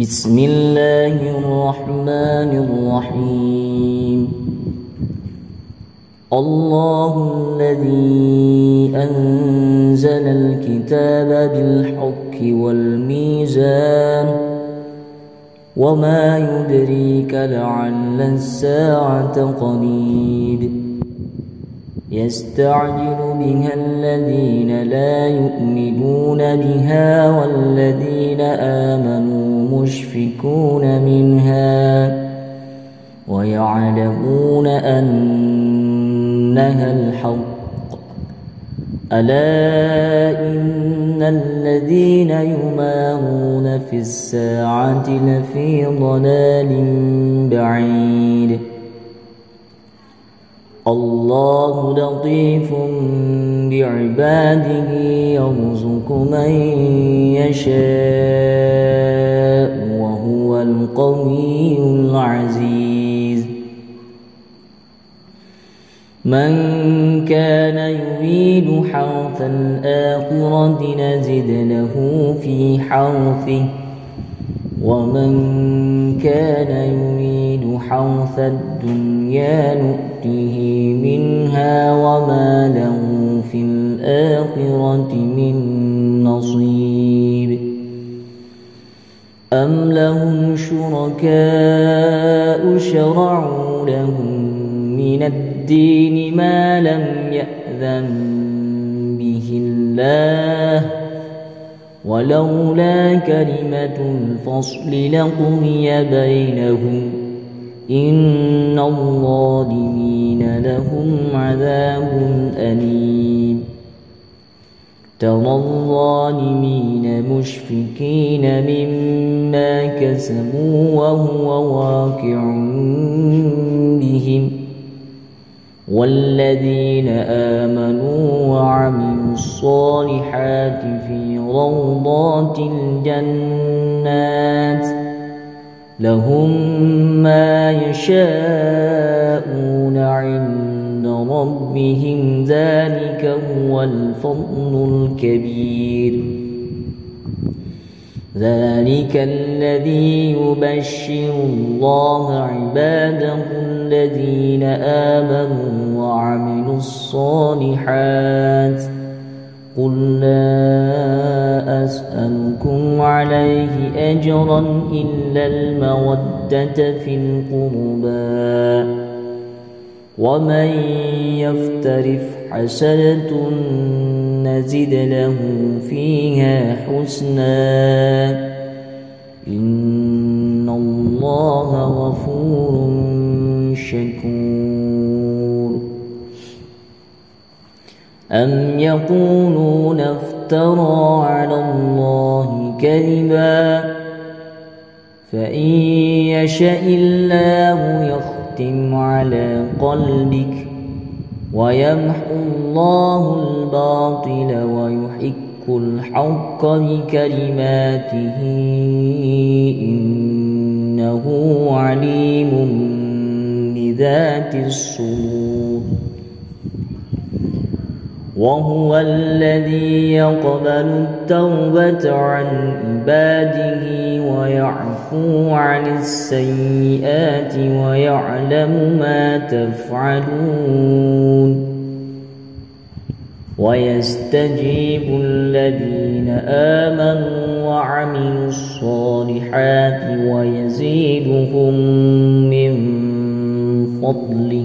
بسم الله الرحمن الرحيم. الله الذي أنزل الكتاب بالحق والميزان. وما يدريك لعل الساعة قريب. يستعجل بها الذين لا يؤمنون بها والذين آمنوا مشفكون منها ويعلمون أنها الحق. ألا إن الذين يمارون في الساعة لفي ضلال بعيد. الله لطيف بعباده يرزق من يشاء وهو القوي العزيز. من كان يريد حرث الآخرة نزد له في حرثه ومن كان يريد حرث الدنيا نؤته منها وما له في الآخرة من نصيب. أم لهم شركاء شرعوا لهم من الدين ما لم يأذن به الله؟ ولولا كلمة الفصل لقضي بينهم إن الظالمين لهم عذاب أليم. ترى الظالمين مشفكين مما كسبوا وهو واقع بهم. والذين آمنوا وعملوا الصالحات في روضات الجنات لهم ما يشاءون عند ربهم ذلك هو الفضل الكبير. ذلك الذي يبشر الله عباده الذين آمنوا وعملوا الصالحات قل لا أسألكم عليه أجرا إلا المودة في القربى. ومن يفترف حسنة نزد له فيها حسنا. إن الله غفور شكور. أم يقولون افترى على الله كذبا فإن يشأ الله يختم على قلبك ويمحو الله الباطل ويحق الحق بكلماته إنه عليم بذات الصدور وهو الذي يقبل التوبة عن عباده ويعفو عن السيئات ويعلم ما تفعلون. ويستجيب الذين آمنوا وعملوا الصالحات ويزيدهم من فضله.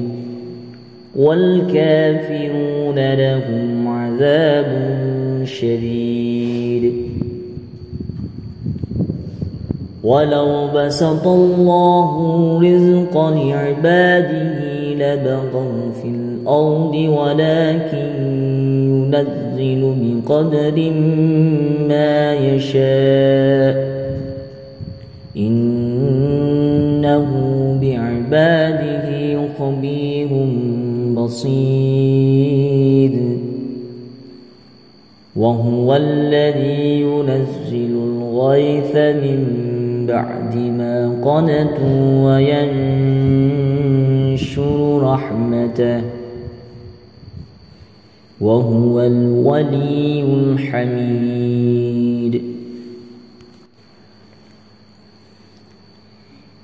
والكافرون لهم عذاب شديد. ولو بسط الله رزق لعباده لبغوا في الأرض ولكن ينزل بقدر ما يشاء إنه بعباده خبير بصير وهو الذي ينزل الغيث من بعد ما قنتوا وينشر رحمته وهو الولي الحميد.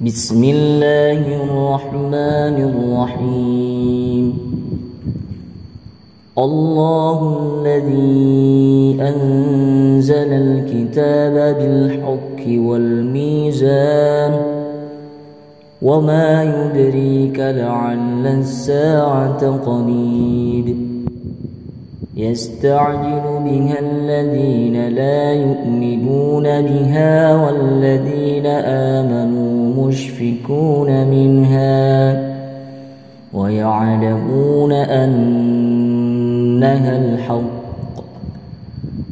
بسم الله الرحمن الرحيم. الله الذي أنزل الكتاب بالحق والميزان وما يدريك لعل الساعة قريب يستعجل بها الذين لا يؤمنون بها والذين آمنوا مشفكون منها ويعلمون أنها الحق.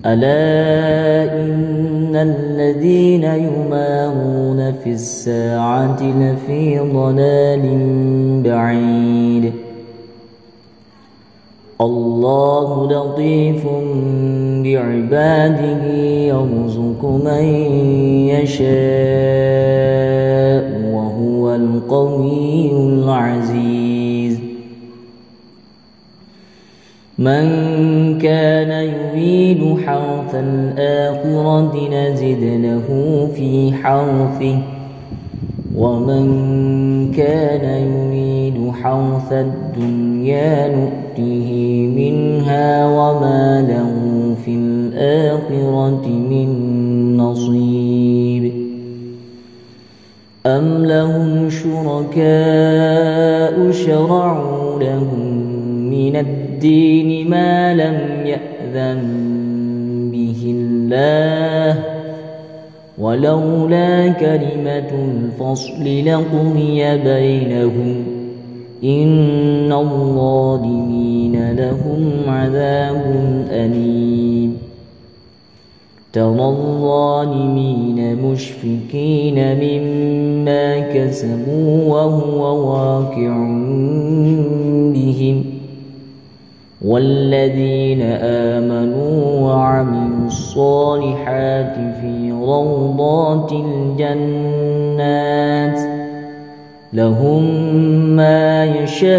ألا إن الذين يمارون في الساعة لفي ضلال بعيد. الله لطيف بعباده يرزق من يشاء وهو القوي العزيز. من كان يريد حرث الآخرة نزد له في حرثه. ومن كان يريد حرث الدنيا نؤته منها وما له في الآخرة من نصيب. أم لهم شركاء شرعوا لهم من الدين ما لم يأذن به الله. ولولا كلمة الفصل لقضي بينهم. إن الظالمين لهم عذاب أليم. ترى الظالمين مشفكين مما كسبوا وهو واقع بهم. والذين آمنوا وعملوا الصالحات في روضات الجنات لهم ما يشاءون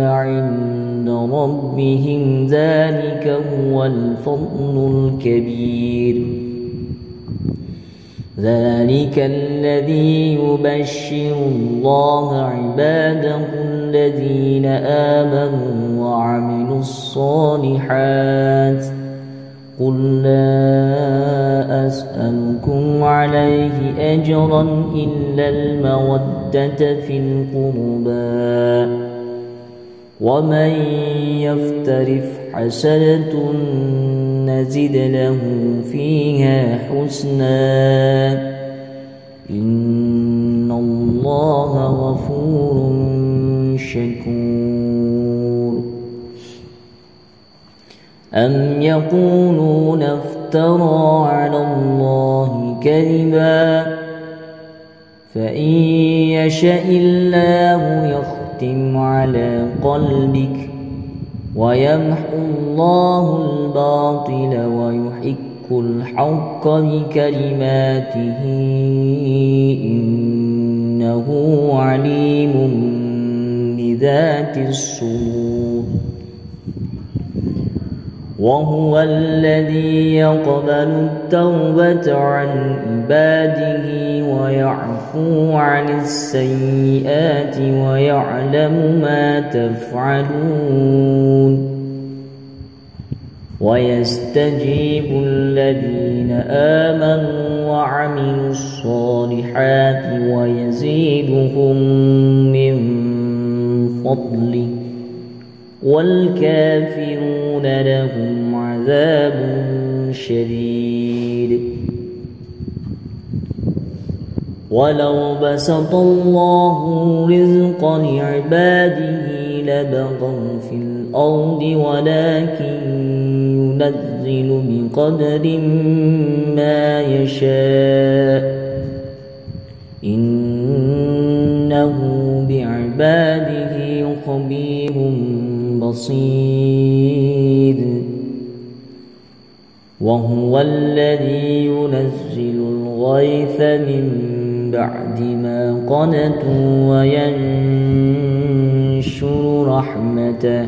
عند ربهم ذلك هو الفضل الكبير. ذلك الذي يبشر الله عباده الذين آمنوا وعملوا الصالحات قل لا أسألكم عليه أجرا إلا المودة في القربى ومن يفترف حسنة نزد له فيها حسنا إن الله غفور شكور أم يقولون افترى على الله كذبا؟ فإن يشاء الله يختم على قلبك ويمحو الله الباطل ويحق الحق بكلماته. إنه عليم بذات الصدور. وهو الذي يقبل التوبة عن عباده ويعفو عن السيئات ويعلم ما تفعلون. ويستجيب الذين آمنوا وعملوا الصالحات ويزيدهم من فضله والكافرون لهم عذاب شديد. ولو بسط الله رزق لعباده لبغوا في الأرض ولكن ينزل بقدر ما يشاء إنه بعباده خبير بصير. وهو الذي ينزل الغيث من بعد ما قنتوا وينشر رحمته.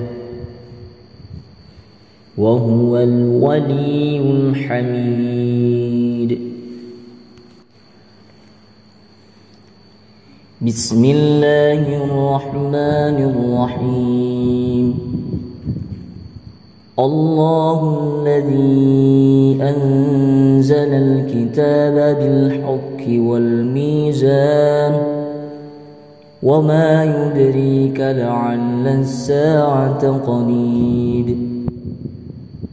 وهو الولي الحميد. بسم الله الرحمن الرحيم. الله الذي أنزل الكتاب بالحق والميزان. وما يدريك لعل الساعة قريب.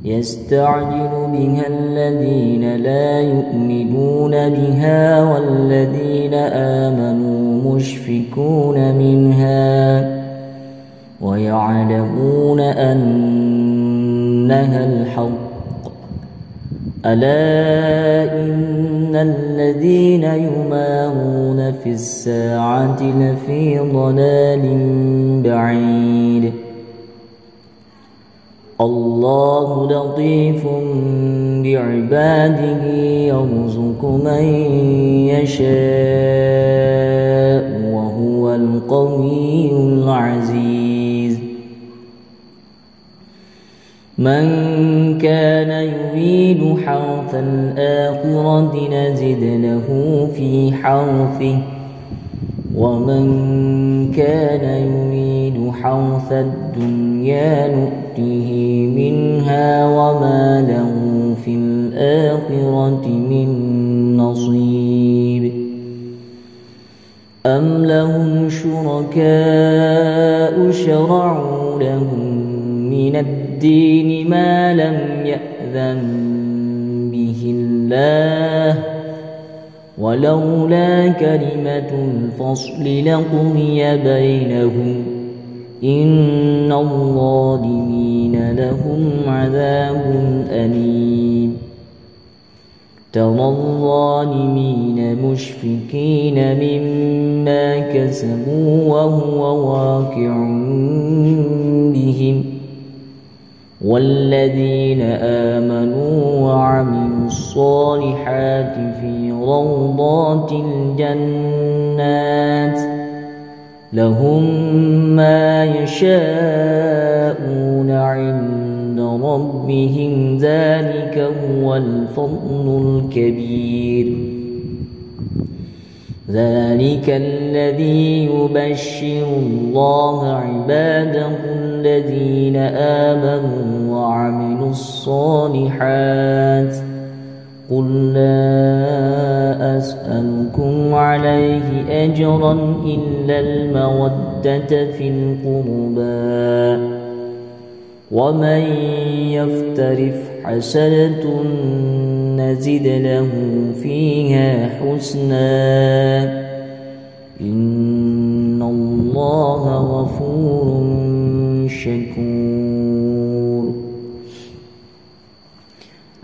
يستعجل بها الذين لا يؤمنون بها والذين آمنوا مشفكون منها ويعلمون أنها الحق. ألا إن الذين يمارون في الساعة لفي ضلال بعيد. الله لطيف بعباده يرزق من يشاء وهو القوي العزيز. من كان يريد حرث الآخرة نزد له في حرثه ومن كان يريد حرث الدنيا نؤته منها وما له في الآخرة من نصيب. أم لهم شركاء شرعوا لهم من الدين ما لم يأذن به الله ولولا كلمة الفصل لقضي بينهم إن الظالمين لهم عذاب أليم. ترى الظالمين مشفكين مما كسبوا وهو واقع بهم. والذين آمنوا وعملوا الصالحات في روضات الجنات لهم ما يشاءون عند ربهم ذلك هو الفضل الكبير. ذلك الذي يبشر الله عباده الذين آمنوا وعملوا الصالحات قل لا أسألكم عليه أجرا إلا المودة في القربى ومن يفترف حسنة نزد له فيها حسنا إن الله غفور شكور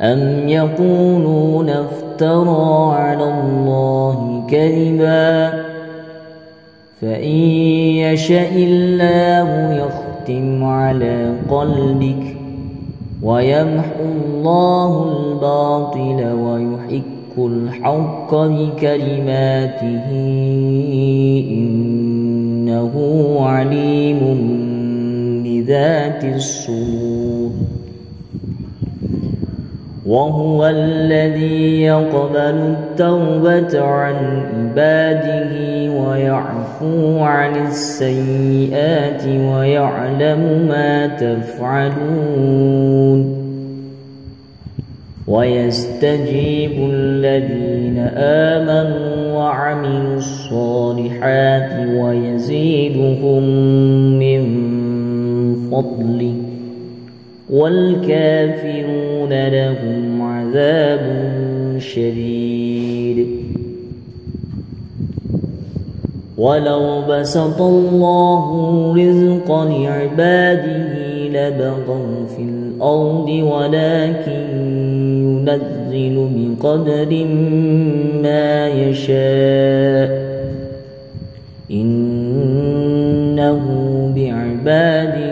أم يقولون افترى على الله كذبا؟ فإن يشأ الله يختم على قلبك ويمحو الله الباطل ويحق الحق بكلماته إنه عليم بذات الصدور. وهو الذي يقبل التوبة عن عباده ويعفو عن السيئات ويعلم ما تفعلون. ويستجيب الذين آمنوا وعملوا الصالحات ويزيدهم من فضله والكافرون لهم عذاب شديد. ولو بسط الله رزق لعباده لبغوا في الأرض ولكن ينزل بقدر ما يشاء إنه بعباده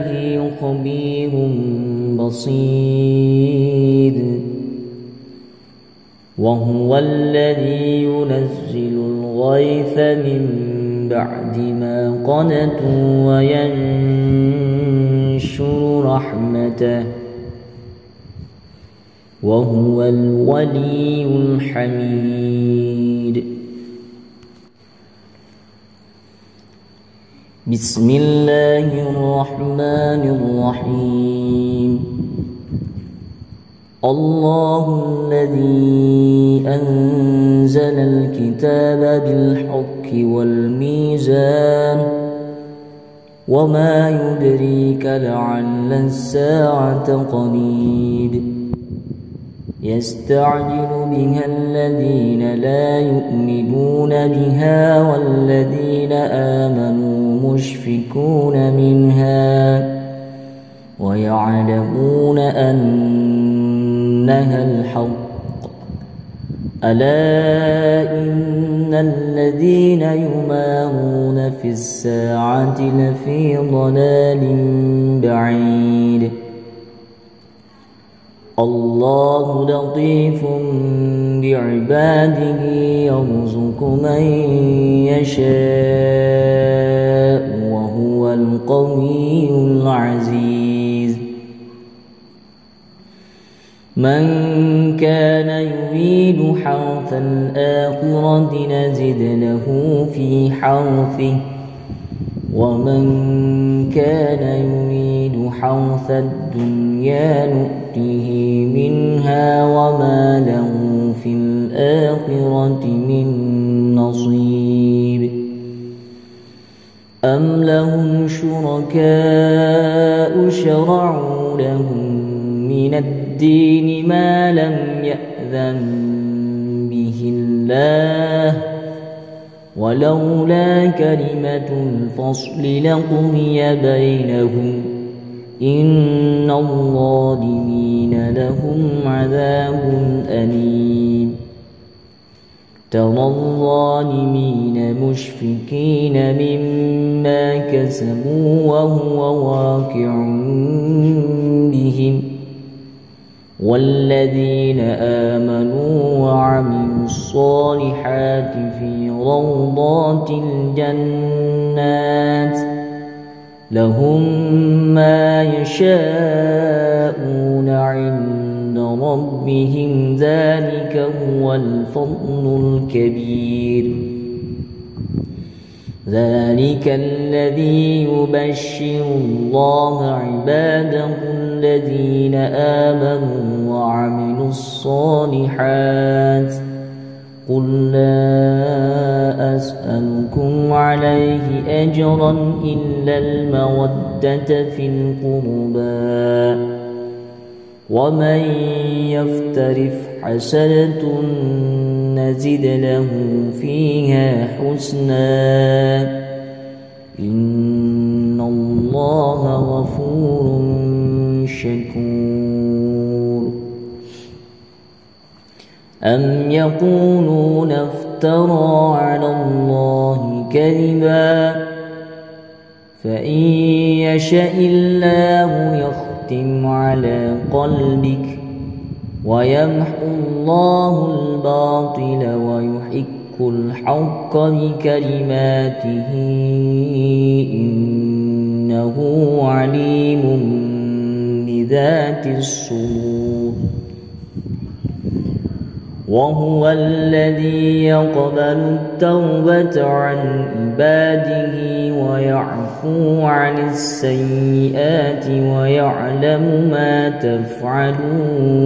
خبير بصير. وهو الذي ينزل الغيث من بعد ما قنتوا وينشر رحمته. وهو الولي الحميد. بسم الله الرحمن الرحيم. الله الذي أنزل الكتاب بالحق والميزان وما يدريك لعل الساعة قريب. يستعجل بها الذين لا يؤمنون بها والذين آمنوا مشفكون منها ويعلمون أنها الحق. ألا إن الذين يمارون في الساعة لفي ضلال بعيد. الله لطيف بعباده يرزق من يشاء وهو القوي العزيز. من كان يريد حرث الآخرة نزد له في حرثه. ومن كان يريد حرث الدنيا نؤته منها وما له في الآخرة من نصيب أم لهم شركاء شرعوا لهم من الدين ما لم يأذن به الله ولولا كلمة الفصل لقضي بينهم إن الظالمين لهم عذاب أليم. ترى الظالمين مشفكين مما كسبوا وهو واقع بهم. والذين آمنوا وعملوا الصالحات في روضات الجنات لهم ما يشاءون عند ربهم. ذلك هو الفضل الكبير. ذلك الذي يبشر الله عباده الذين آمنوا وعملوا الصالحات. قل لا أسألكم عليه أجرا إلا المودة في القربى. ومن يفترف حسنة نزد له فيها حسنا. إن الله غفور شكور. أم يقولون افترى على الله كذبا فإن يشأ الله يختم على قلبك ويمحو الله الباطل ويحق الحق بكلماته إنه عليم بذات الصدور وهو الذي يقبل التوبة عن عباده ويعفو عن السيئات ويعلم ما تفعلون.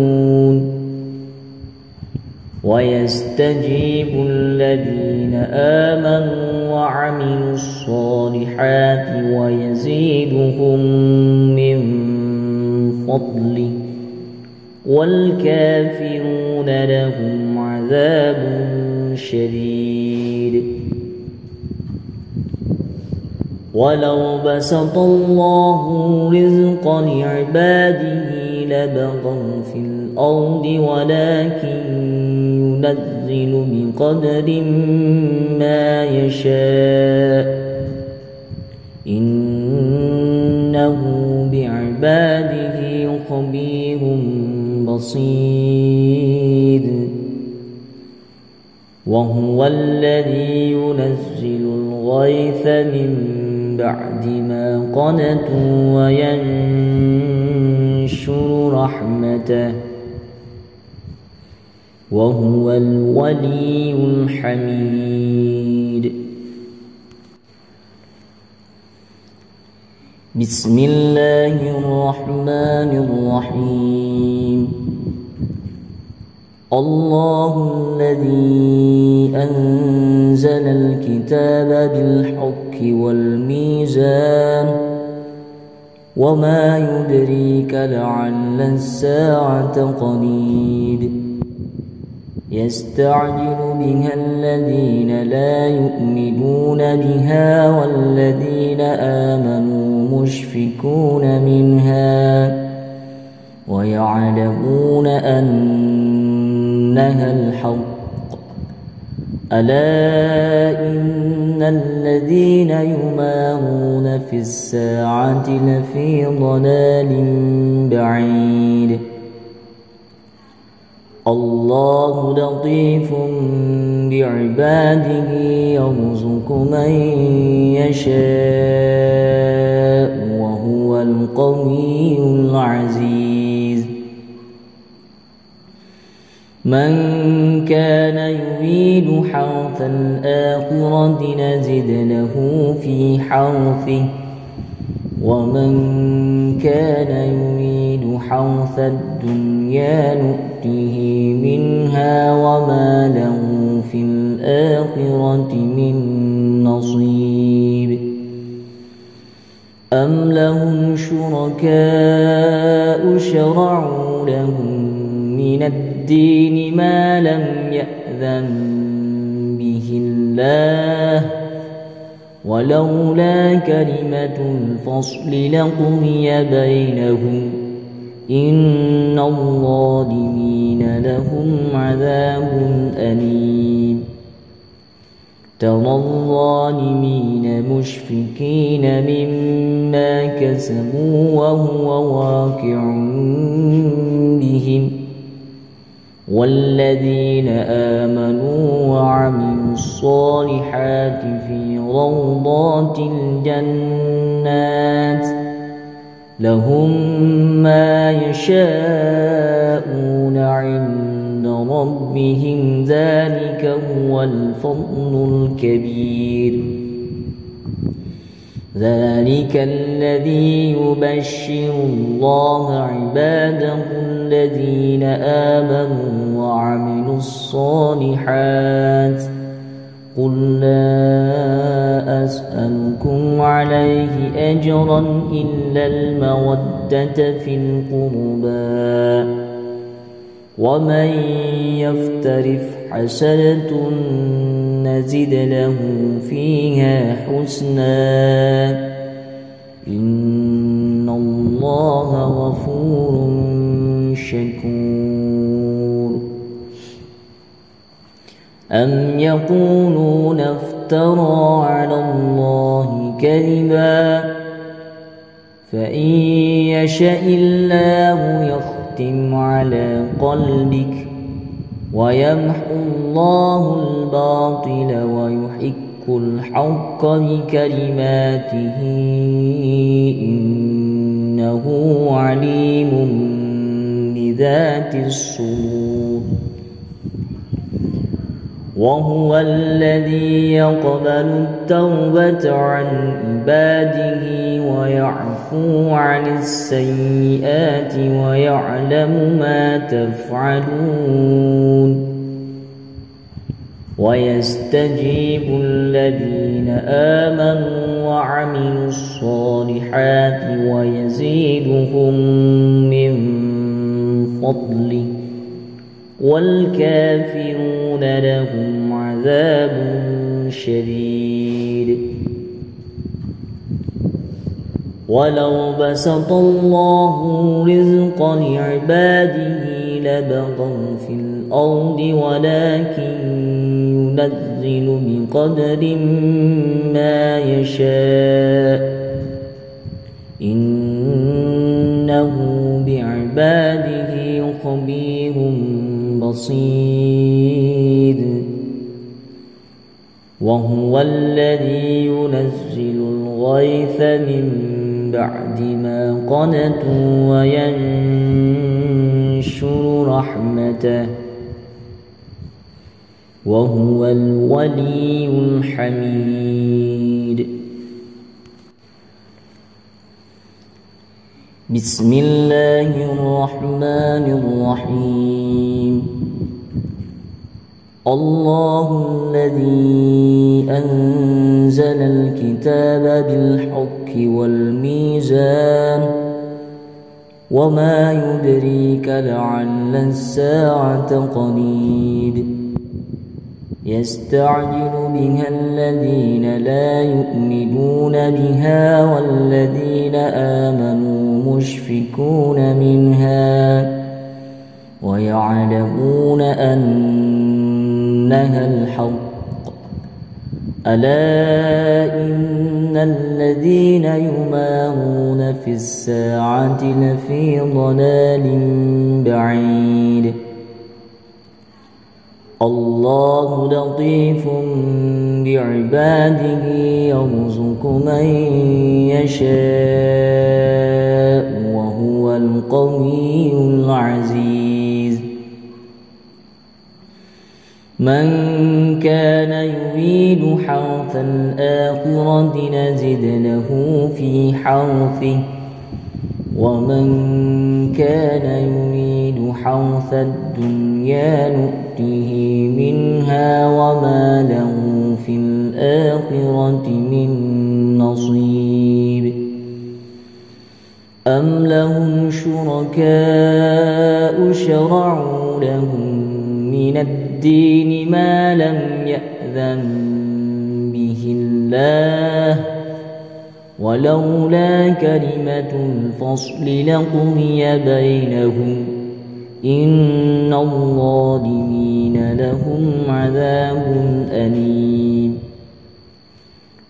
ويستجيب الذين آمنوا وعملوا الصالحات ويزيدهم من فضله. والكافرون لهم عذاب شديد. ولو بسط الله رزق لعباده لبغوا في الأرض ولكن ينزل بقدر ما يشاء إنه بعباده خبير بصير وهو الذي ينزل الغيث من بعد ما قنتوا وينشر رحمته وهو الولي الحميد. بسم الله الرحمن الرحيم. الله الذي أنزل الكتاب بالحق والميزان وما يدريك لعل الساعة قريب يستعجل بها الذين لا يؤمنون بها والذين آمنوا مشفكون منها ويعلمون أنها الحق. ألا إن الذين يمارون في الساعة لفي ضلال بعيد. الله لطيف بعباده يرزق من يشاء وهو القوي العزيز. من كان يريد حرث الآخرة نزد له في حرثه. ومن كان يريد حرث الدنيا نؤته منها وما له في الآخرة من نصيب. أم لهم شركاء شرعوا لهم من الدين ما لم يأذن به الله. ولولا كلمة الفصل لقضي بينهم. إن الظالمين لهم عذاب أليم. ترى الظالمين مشفكين مما كسبوا وهو واقع بهم. والذين آمنوا وعملوا الصالحات في روضات الجنات لهم ما يشاءون عند ربهم ذلك هو الفضل الكبير. ذلك الذي يبشر الله عباده الذين آمنوا وعملوا الصالحات قل لا أسألكم عليه أجرا إلا المودة في القربى ومن يفترف حسنة نزد له فيها حسنا إن الله غفور شكور أم يقولون افترى على الله كذبا؟ فإن يشأ الله يختم على قلبك ويمحو الله الباطل ويحق الحق بكلماته إنه عليم بذات الصدور. وهو الذي يقبل التوبة عن عباده ويعفو عن السيئات ويعلم ما تفعلون. ويستجيب الذين آمنوا وعملوا الصالحات ويزيدهم من فضله والكافرون لهم عذاب شديد. ولو بسط الله رزق لعباده لبغوا في الأرض ولكن ينزل بقدر ما يشاء إنه بصير وهو الذي ينزل الغيث من بعد ما قنتوا وينشر رحمته وهو الولي الحميد. بسم الله الرحمن الرحيم. الله الذي أنزل الكتاب بالحق والميزان وما يدريك لعل الساعة قريب يستعجل بها الذين لا يؤمنون بها والذين آمنوا مشفكون منها ويعلمون أنها الحق. ألا إن الذين يمارون في الساعة لفي ضلال بعيد. الله لطيف بعباده يرزق من يشاء وهو القوي العزيز. من كان يريد حرث الآخرة نزد له في حرثه. ومن كان يريد حرث الدنيا نؤته منها وما له في الآخرة من نصيب. أم لهم شركاء شرعوا لهم من الدين ما لم يأذن به الله. ولولا كلمة الفصل لقضي بينهم. إن الظالمين لهم عذاب أليم.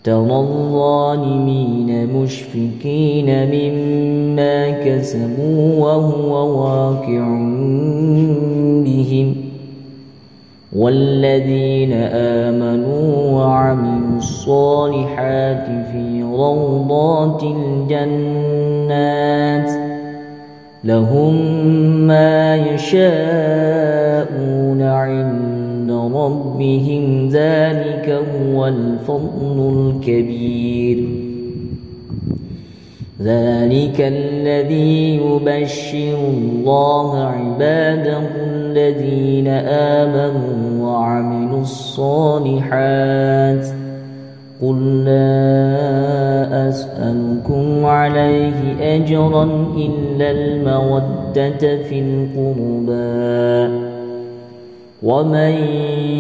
ترى الظالمين مشفكين مما كسبوا وهو واقع بهم. والذين آمنوا وعملوا الصالحات في روضات الجنات لهم ما يشاءون عند ربهم ذلك هو الفضل الكبير. ذلك الذي يبشر الله عباده الذين آمنوا وعملوا الصالحات قل لا أسألكم عليه أجرا إلا المودة في القربى ومن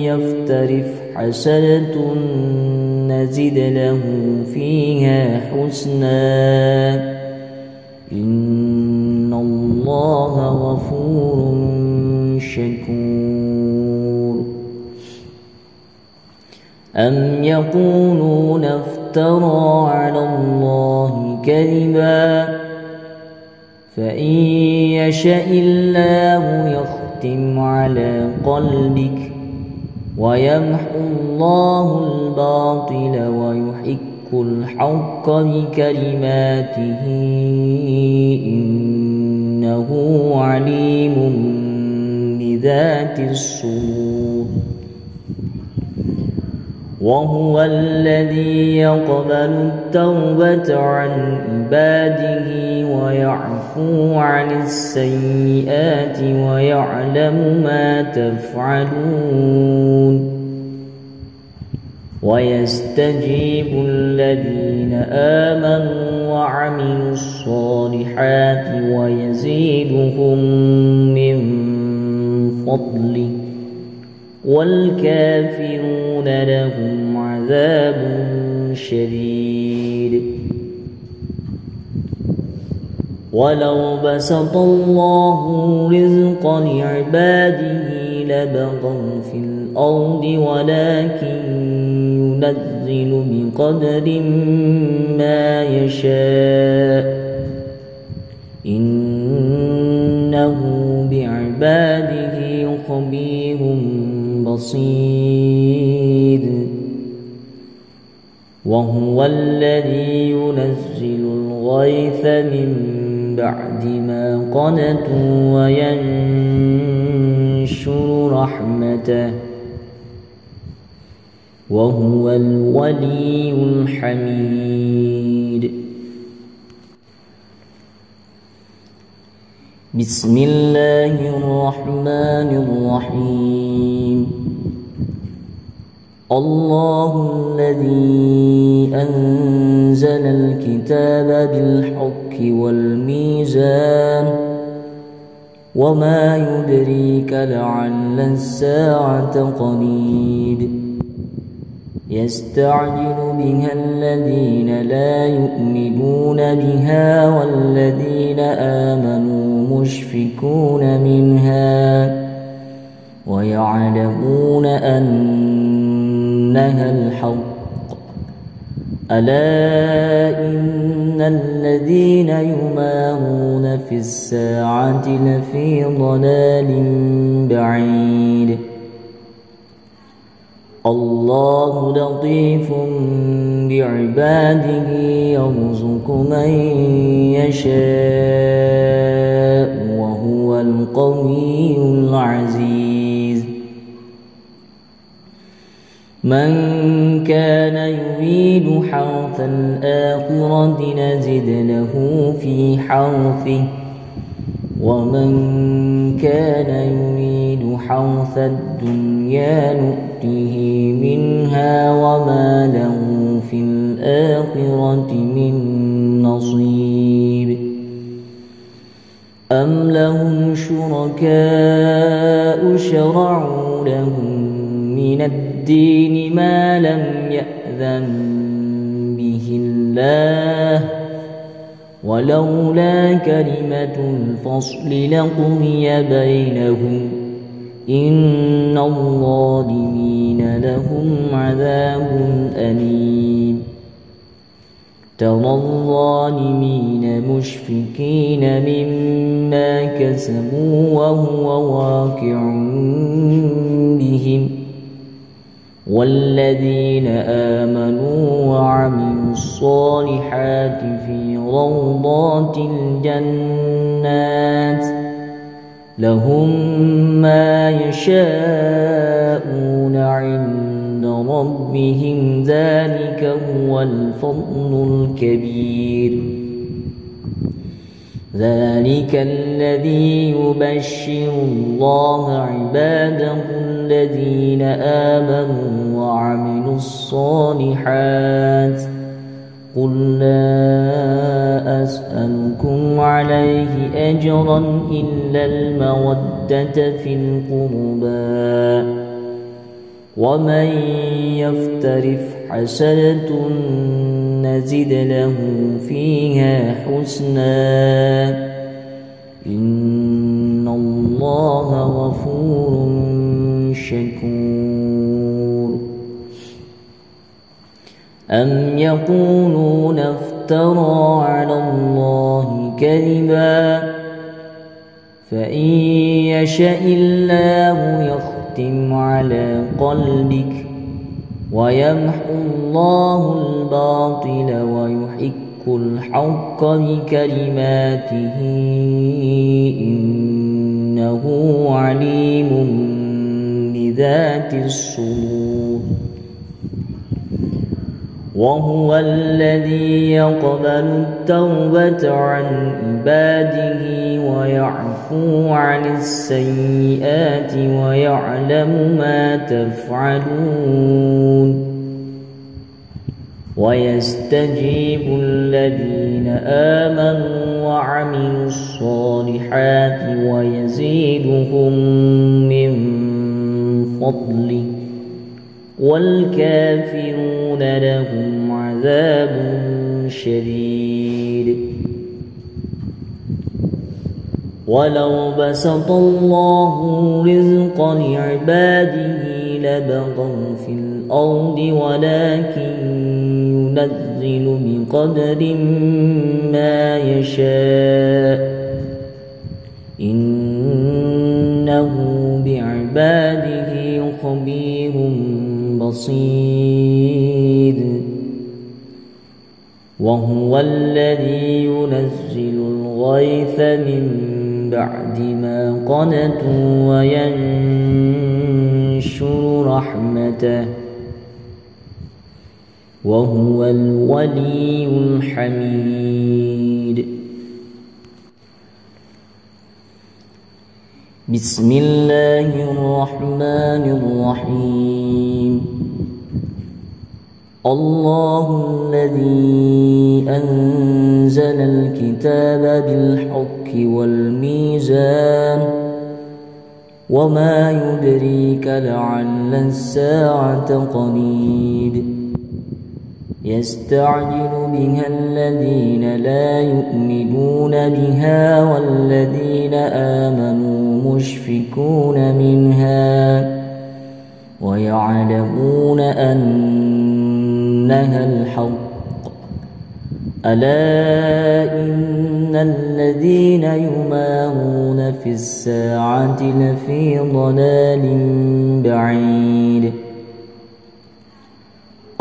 يفترف حسنة نزد له فيها حسنا إن الله غفور شكور أم يقولون افترى على الله كذبا؟ فإن يشأ الله يختم على قلبك ويمحو الله الباطل ويحق الحق بكلماته. بذات الصدور وهو الذي يقبل التوبة عن عباده ويعفو عن السيئات ويعلم ما تفعلون. ويستجيب الذين آمنوا وعملوا الصالحات ويزيدهم من فضله والكافرون لهم عذاب شديد. ولو بسط الله رزق لعباده لبغوا في الأرض ولكن ينزل بقدر ما يشاء إنه بعباده خبير بصير وهو الذي ينزل الغيث من بعد ما قنتوا وينشر رحمته وهو الولي الحميد بسم الله الرحمن الرحيم. الله الذي أنزل الكتاب بالحق والميزان وما يدريك لعل الساعة قريب. يستعجل بها الذين لا يؤمنون بها والذين آمنوا مشفكون منها ويعلمون أنها الحق. ألا إن الذين يمارون في الساعة لفي ضلال بعيد. الله لطيف بعباده يرزق من يشاء وهو القوي العزيز. من كان يريد حرث الآخرة نزد له في حرثه ومن كان يريد حرث الدنيا نؤته منها وما له في الآخرة من نصيب. أم لهم شركاء شرعوا لهم من الدين ما لم يأذن به الله ولولا كلمة الفصل لقضي بينهم إن الظالمين لهم عذاب أليم ترى الظالمين مشفكين مما كسبوا وهو واقع بهم والذين آمنوا وعملوا الصالحات في روضات الجنات لهم ما يشاءون عند ربهم ذلك هو الفضل الكبير. ذلك الذي يبشر الله عباده الذين آمنوا وعملوا الصالحات. قل لا أسألكم عليه أجرا إلا المودة في القربى ومن يفترف حسنة نزد له فيها حسنا إن الله غفور شكور أم يقولون افترى على الله كذبا فإن يشاء الله يختم على قلبك ويمحو الله الباطل ويحق الحق بكلماته إنه عليم بذات الصدور وهو الذي يقبل التوبة عن عباده ويعفو عن السيئات ويعلم ما تفعلون. ويستجيب الذين آمنوا وعملوا الصالحات ويزيدهم من فضله. والكافرون لهم عذاب شديد. ولو بسط الله رزق لعباده لبغوا في الأرض ولكن ينزل بقدر ما يشاء إنه بعباده خبير بصير وهو الذي ينزل الغيث من بعد ما قنتوا وينشر رحمته وهو الولي الحميد. بسم الله الرحمن الرحيم. الله الذي أنزل الكتاب بالحق والميزان وما يدريك لعل الساعة قريب يستعجل بها الذين لا يؤمنون بها والذين آمنوا مشفكون منها ويعلمون أنها الحق. ألا إن الذين يمارون في الساعة لفي ضلال بعيد.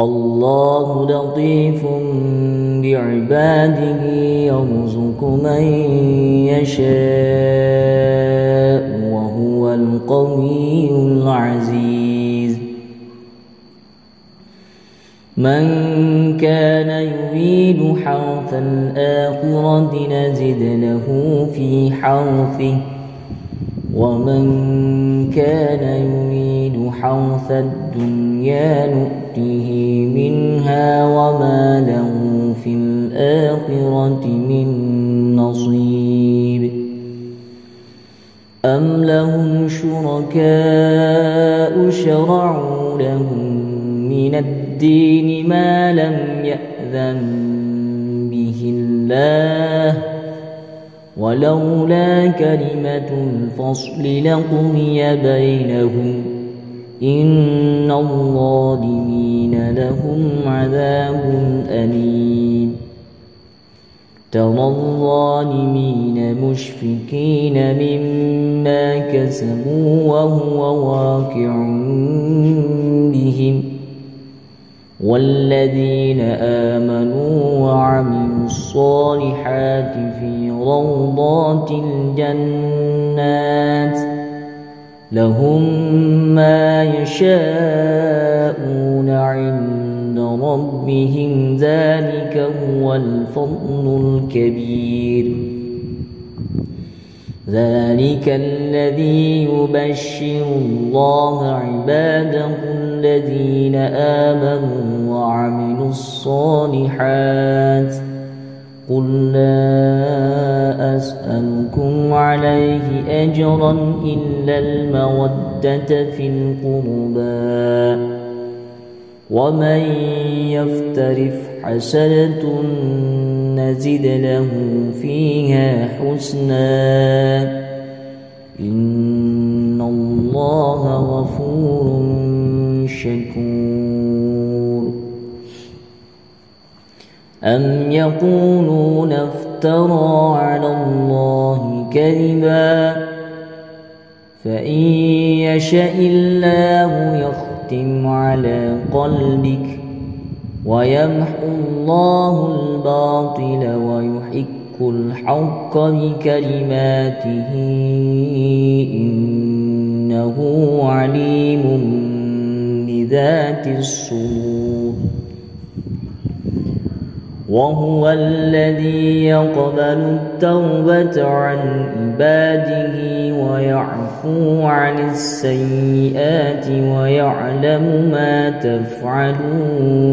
الله لطيف بعباده يرزق من يشاء وهو القوي العزيز. من كان يريد حرث الآخرة نزد له في حرثه. ومن كان يريد حرث الدنيا نؤته منها وما له في الآخرة من نصيب. أم لهم شركاء شرعوا لهم من الدين ما لم يأذن به الله. ولولا كلمة الفصل لقضي بينهم. إن الظالمين لهم عذاب أليم. ترى الظالمين مشفكين مما كسبوا وهو واقع بهم. والذين آمنوا وعملوا الصالحات في روضات الجنات لهم ما يشاءون عند ربهم ذلك هو الفضل الكبير. ذلك الذي يبشر الله عباده الذين آمنوا وعملوا الصالحات قل لا أسألكم عليه أجرا إلا المودة في القربى ومن يفترف حسنة نزد له فيها حسنا إن الله غفور شكور أم يقولون افترى على الله كذبا؟ فإن يشأ الله يختم على قلبك ويمحو الله الباطل ويحق الحق بكلماته إنه عليم بذات الصدور. وهو الذي يقبل التوبة عن عباده ويعفو عن السيئات ويعلم ما تفعلون.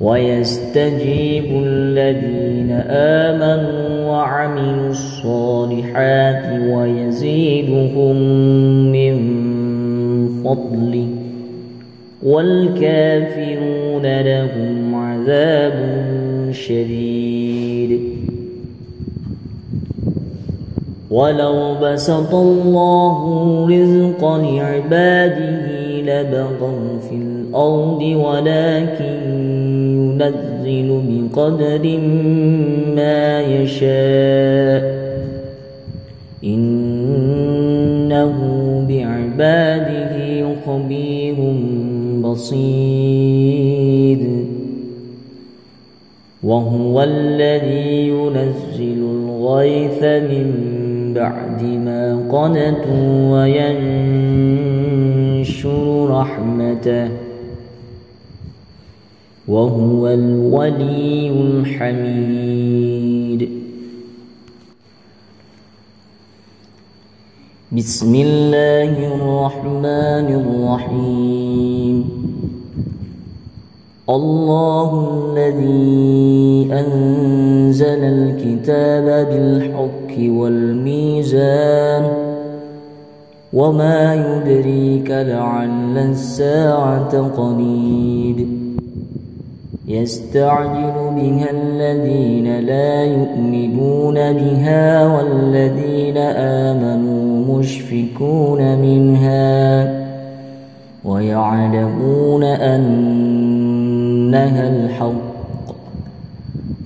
ويستجيب الذين آمنوا وعملوا الصالحات ويزيدهم من فضله والكافرون لهم عذاب شديد. ولو بسط الله رزق لعباده لبغوا في الأرض ولكن ينزل بقدر ما يشاء إنه بعباده خبير بصير وهو الذي ينزل الغيث من بعد ما قنتوا وينشر رحمته وهو الولي الحميد بسم الله الرحمن الرحيم. الله الذي أنزل الكتاب بالحق والميزان وما يدريك لعل الساعة قريب. يستعجل بها الذين لا يؤمنون بها والذين آمنوا مشفكون منها ويعلمون أنها الحق.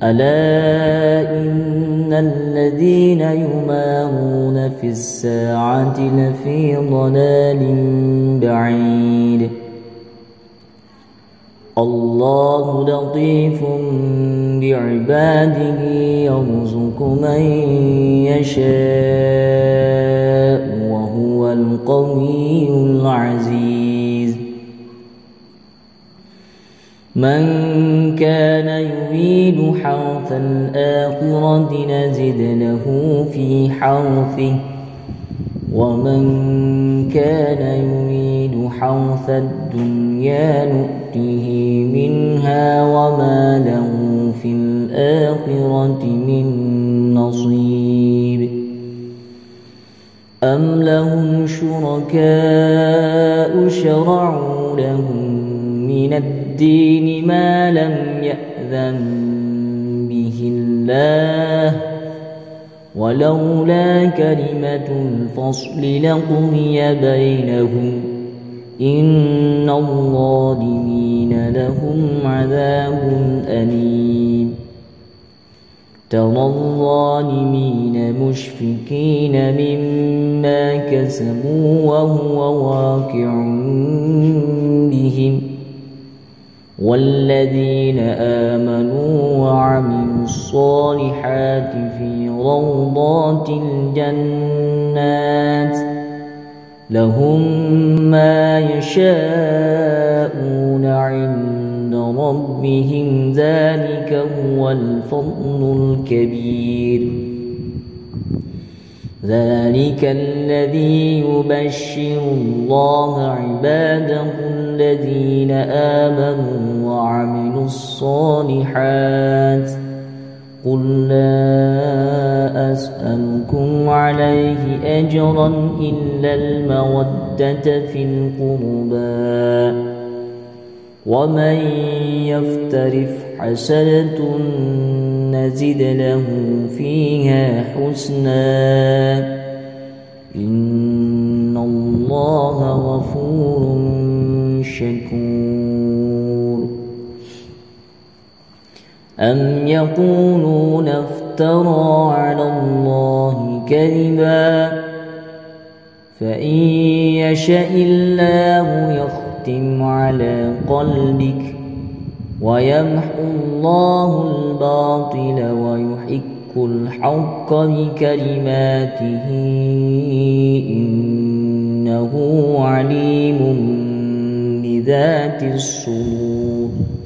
ألا إن الذين يمارون في الساعة لفي ضلال بعيد. الله لطيف بعباده يرزق من يشاء وهو القوي العزيز. من كان يريد حرث الآخرة نزد له في حرثه ومن كان يريد حرث الدنيا نؤته منها وما له في الآخرة من نصيب. أم لهم شركاء شرعوا لهم من الدين ما لم يأذن به الله؟ ولولا كلمة الفصل لقضي بينهم إن الظالمين لهم عذاب أليم. ترى الظالمين مشفكين مما كسبوا وهو واقع بهم. والذين آمنوا وعملوا الصالحات في روضات الجنات لهم ما يشاءون عند ربهم ذلك هو الفضل الكبير. ذلك الذي يبشر الله عباده الذين آمنوا وعملوا الصالحات قل لا أسألكم عليه أجرا إلا المودة في القربى. ومن يفترف حسنة نزد له فيها حسنا. إن الله غفور شكور. أم يقولون افترى على الله كذبا فإن يشأ الله يختم على قلبك ويمحو الله الباطل ويحق الحق بكلماته إنه عليم بذات الصدور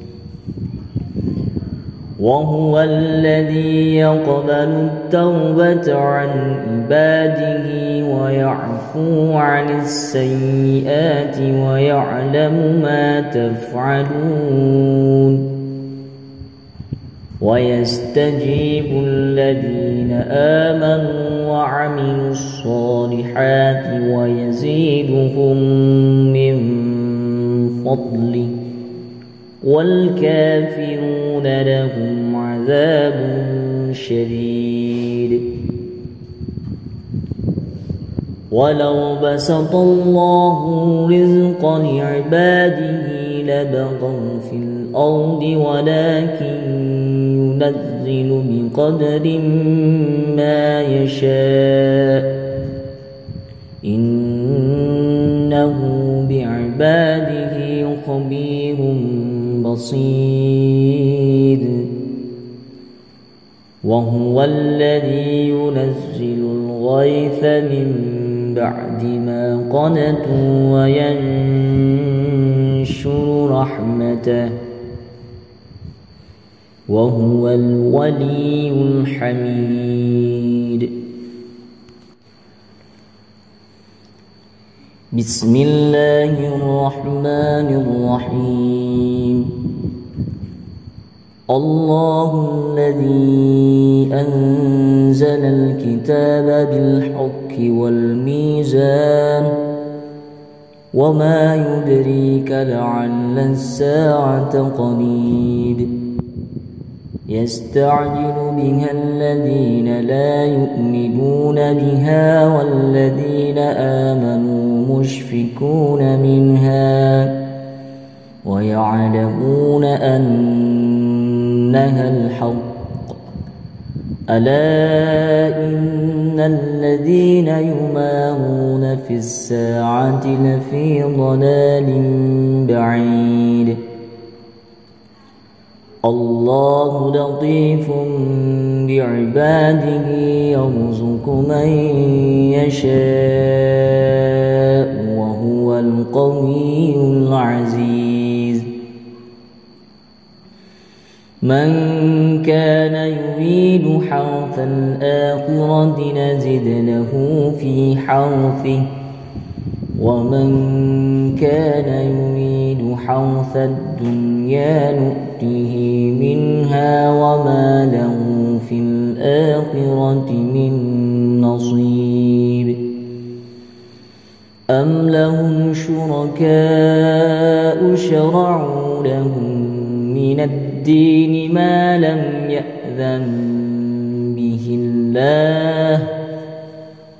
وهو الذي يقبل التوبة عن عباده ويعفو عن السيئات ويعلم ما تفعلون. ويستجيب الذين آمنوا وعملوا الصالحات ويزيدهم من فضله. والكافرون لهم عذاب شديد. ولو بسط الله رزق لعباده لبغوا في الأرض ولكن ينزل بقدر ما يشاء إنه بعباده خبير بصير وهو الذي ينزل الغيث من بعد ما قنتوا وينشر رحمته وهو الولي الحميد. بسم الله الرحمن الرحيم. الله الذي أنزل الكتاب بالحق والميزان وما يدريك لعل الساعة قريب يستعجل بها الذين لا يؤمنون بها والذين آمنوا مشفكون منها ويعلمون أنها الحق. ألا إن الذين يمارون في الساعة لفي ضلال بعيد. الله لطيف بعباده يرزق من يشاء وهو القوي العزيز. من كان يريد حرث الآخرة نزد له في حرثه. ومن كان يريد حرث الدنيا نؤته منها وما له في الآخرة من نصيب. أم لهم شركاء شرعوا لهم من الدين ما لم يأذن به الله.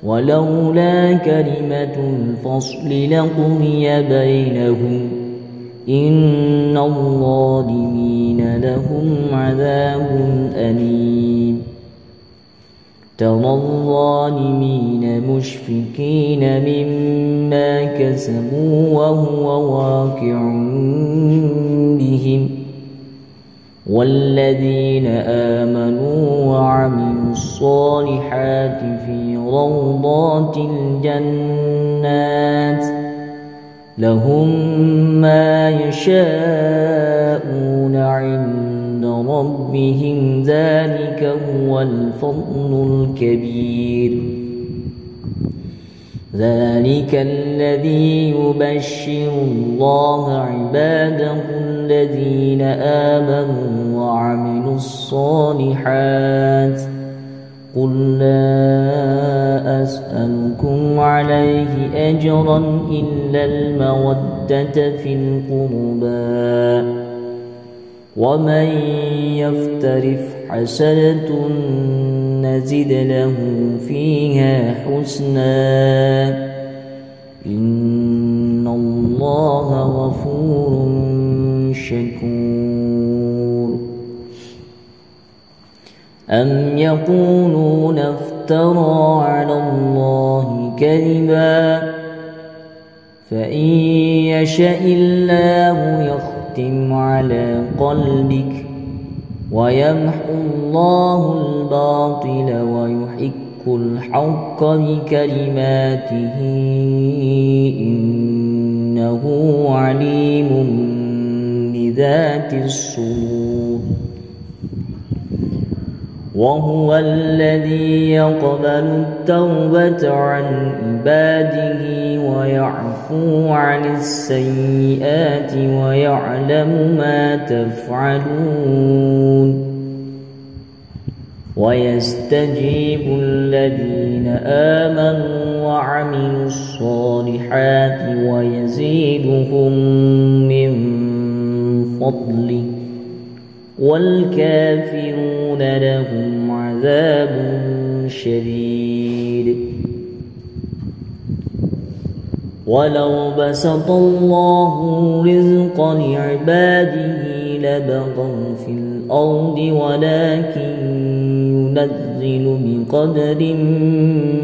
ولولا كلمة الفصل لقضي بينهم. إن الظالمين لهم عذاب أليم. ترى الظالمين مشفكين مما كسبوا وهو واقع بهم. والذين آمنوا وعملوا الصالحات في روضات الجنات لهم ما يشاءون عند ربهم ذلك هو الفضل الكبير. ذلك الذي يبشر الله عباده الذين آمنوا وعملوا الصالحات. قل لا أسألكم عليه أجرا إلا المودة في القربى. ومن يفترف حسنة نزد له فيها حسنا. إن الله غفور شكور. أم يقولون افترى على الله كذبا. فإن يشاء الله يختم على قلبك. ويمحو الله الباطل ويحق الحق بكلماته. إنه عليم بذات الصدور. وهو الذي يقبل التوبة عن عباده ويعفو عن السيئات ويعلم ما تفعلون. ويستجيب الذين آمنوا وعملوا الصالحات ويزيدهم من فضله. والكافرون لهم عذاب شديد. ولو بسط الله رزق لعباده لبغوا في الأرض ولكن ينزل بقدر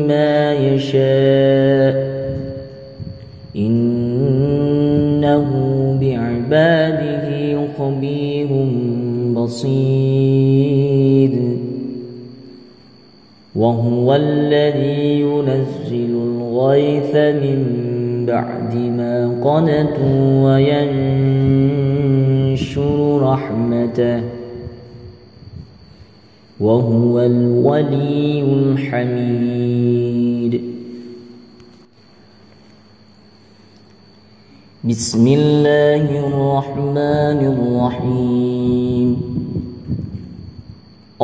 ما يشاء إنه بعباده خبير بصير وهو الذي ينزل الغيث من بعد ما قنتوا وينشر رحمته وهو الولي الحميد. بسم الله الرحمن الرحيم.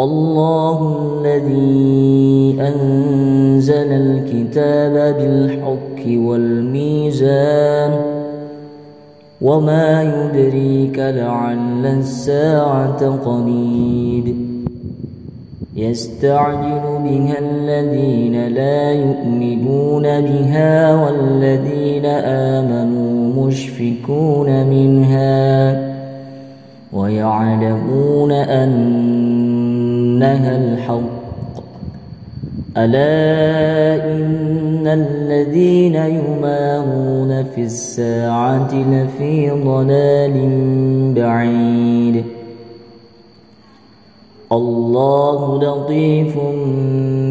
الله الذي أنزل الكتاب بالحق والميزان وما يدريك لعل الساعة قريب يستعجل بها الذين لا يؤمنون بها والذين آمنوا مشفكون منها ويعلمون أنها الحق. ألا إن الذين يمارون في الساعة لفي ضلال بعيد. الله لطيف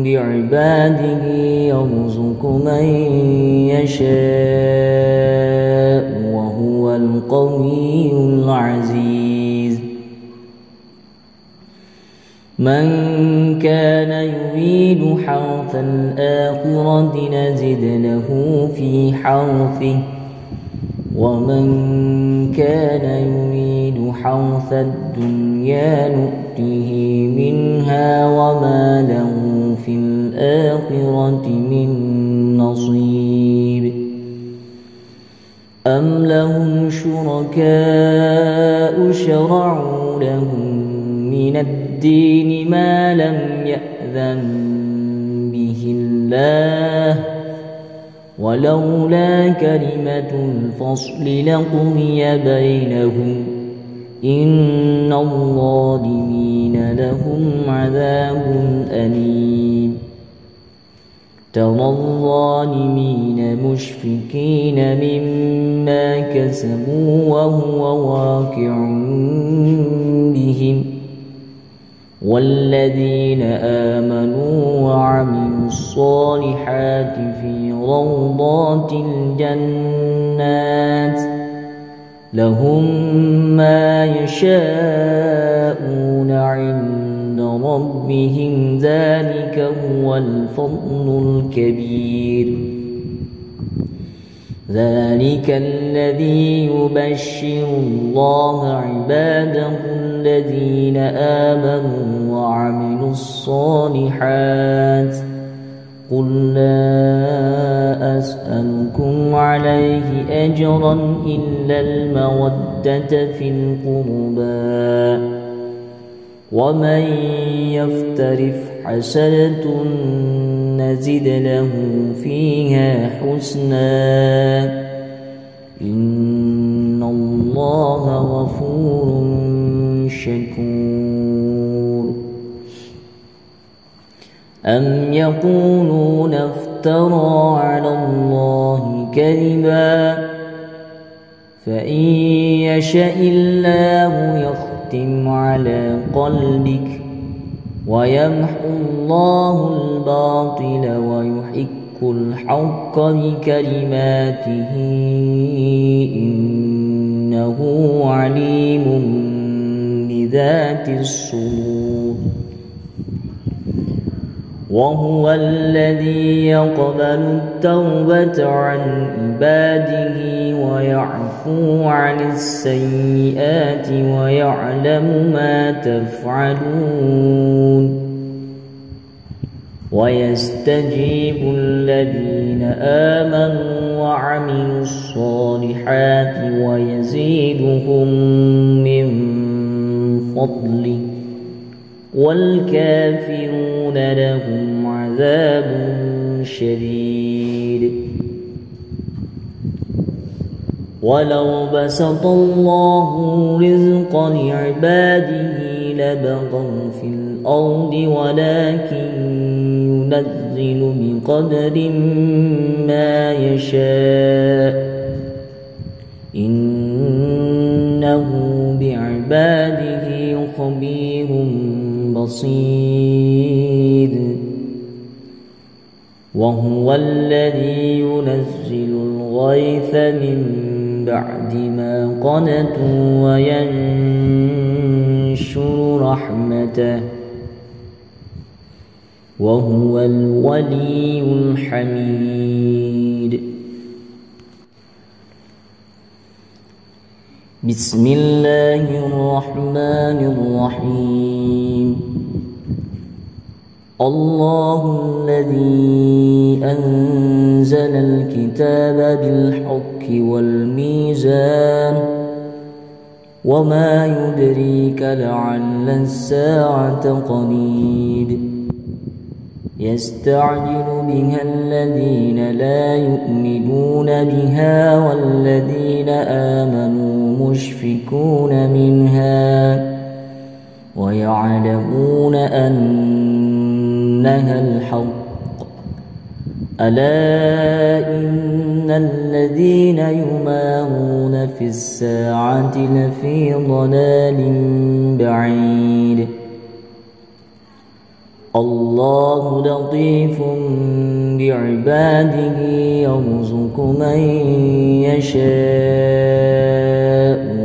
بعباده يرزق من يشاء وهو القوي العزيز. من كان يريد حرث الآخرة نزد له في حرثه. ومن كان يريد حرث الدنيا نؤته منها وما له في الآخرة من نصيب. أم لهم شركاء شرعوا لهم من الدين ما لم يأذن به الله. ولولا كلمة الفصل لقضي بينهم. إن الظالمين لهم عذاب أليم. ترى الظالمين مشفكين مما كسبوا وهو واقع بهم. والذين آمنوا وعملوا الصالحات في روضات الجنات لهم ما يشاءون عند ربهم ذلك هو الفضل الكبير. ذلك الذي يبشر الله عباده الذين آمنوا وعملوا الصالحات. قل لا أسألكم عليه أجرا إلا المودة في القربى. ومن يفترف حسنة نزد له فيها حسنا. إن الله غفور شكور. أم يقولون افترى على الله كذبا. فإن يشأ الله يختم على قلبك. ويمحو الله الباطل ويحق الحق بكلماته. إنه عليم بذات الصدور. وهو الذي يقبل التوبة عن عباده ويعفو عن السيئات ويعلم ما تفعلون. ويستجيب الذين آمنوا وعملوا الصالحات ويزيدهم من فضله. والكافرون لهم عذاب شديد. ولو بسط الله رزق لعباده لبغوا في الأرض ولكن ينزل بقدر ما يشاء إنه بعباده خبير بصير وهو الذي ينزل الغيث من بعد ما قنتوا وينشر رحمته وهو الولي الحميد. بسم الله الرحمن الرحيم. الله الذي أنزل الكتاب بالحق والميزان وما يدريك لعل الساعة قريب يستعجل بها الذين لا يؤمنون بها والذين آمنوا مشفكون منها ويعلمون أنها الحق. ألا إن الذين يمارون في الساعة لفي ضلال بعيد. الله لطيف بعباده يرزق من يشاء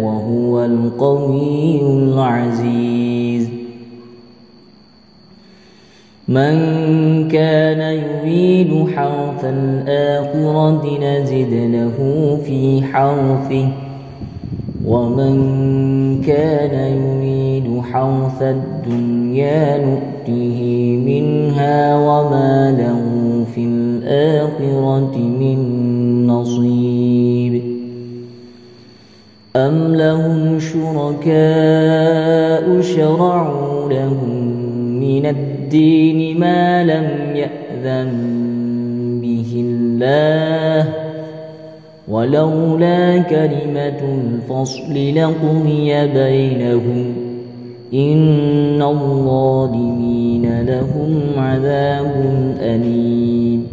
وهو القوي العزيز. من كان يريد حرث الآخرة نزد له في حرثه. ومن كان يريد حرث الدنيا نؤته منها وما له في الآخرة من نصيب. أم لهم شركاء شرعوا لهم من الدين ما لم يأذن به الله. ولولا كلمة الفصل لقضي بينهم. إن الظالمين لهم عذاب أليم.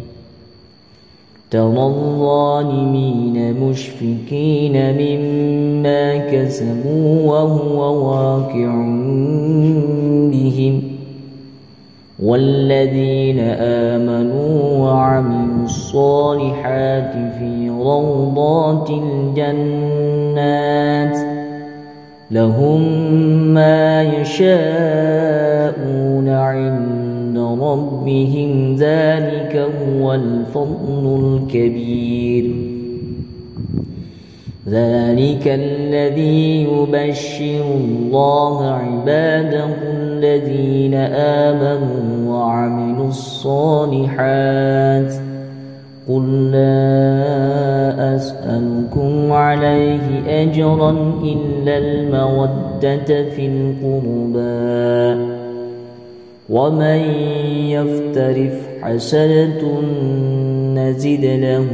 ترى الظالمين مشفكين مما كسبوا وهو واقع بهم. والذين آمنوا وعملوا الصالحات في روضات الجنات لهم ما يشاءون عند ربهم ذلك هو الفضل الكبير. ذلك الذي يبشر الله عباده الذين آمنوا وعملوا الصالحات. قل لا أسألكم عليه أجرا إلا المودة في القربى. ومن يفترف حسنة نزد له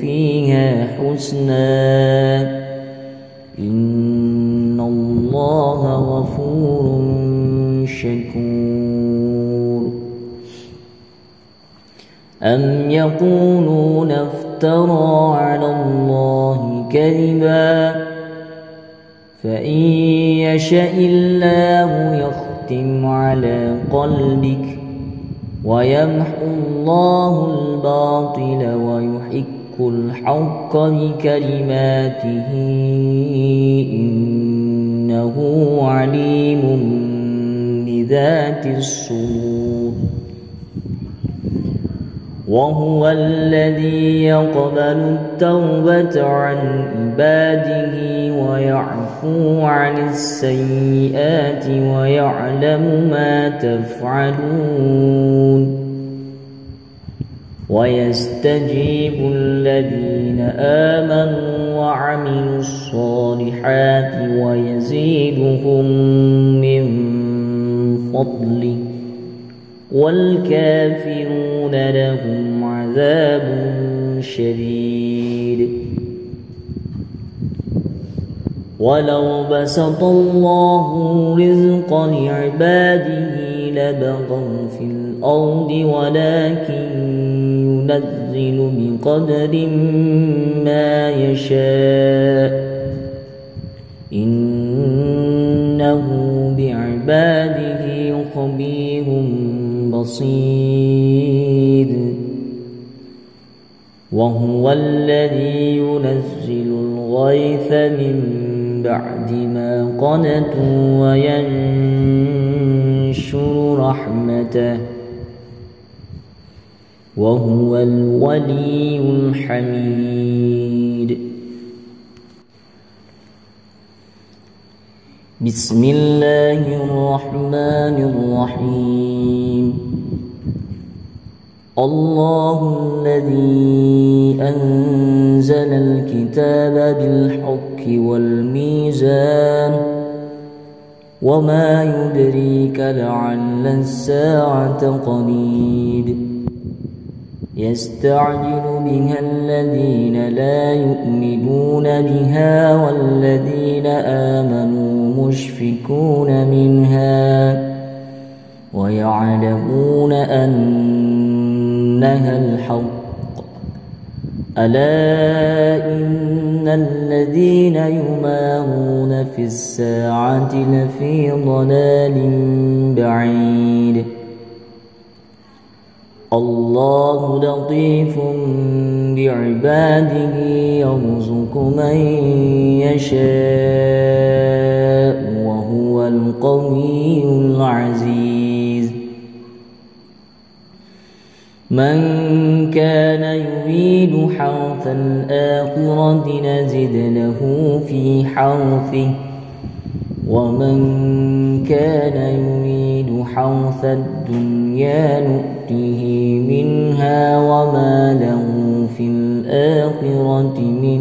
فيها حسنا. إن الله غفور شكور. أم يقولون افترى على الله كذبا. فإن يشاء الله يختم على قلبك. ويمحو الله الباطل ويحق الحق بكلماته. إنه عليم بذات الصدور. وهو الذي يقبل التوبة عن عباده ويعفو عن السيئات ويعلم ما تفعلون. ويستجيب الذين آمنوا وعملوا الصالحات ويزيدهم من فضله. والكافرون لهم عذاب شديد. ولو بسط الله رزق لعباده لبغوا في الأرض ولكن ينزل بقدر ما يشاء إنه بعباده خبير بصير وهو الذي ينزل الغيث من بعد ما قنتوا وينشر رحمته وهو الولي الحميد. بسم الله الرحمن الرحيم. الله الذي أنزل الكتاب بالحق والميزان وما يدريك لعل الساعة قريب يستعجل بها الذين لا يؤمنون بها والذين آمنوا مشفكون منها ويعلمون أنها الحق. ألا إن الذين يمارون في الساعة لفي ضلال بعيد. الله لطيف بعباده يرزق من يشاء وهو القوي العزيز. من كان يريد حرث الآخرة نزد له في حرثه. ومن كان يريد حرث الدنيا نؤته منها وما له في الآخرة من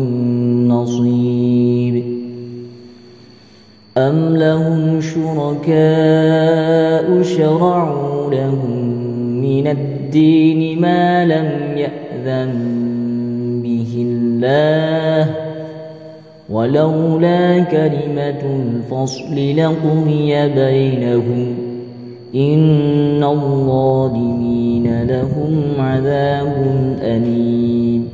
نصيب. أم لهم شركاء شرعوا لهم من الدين ما لم يأذن به الله. ولولا كلمة الفصل لقضي بينهم. إن الظالمين لهم عذاب أليم.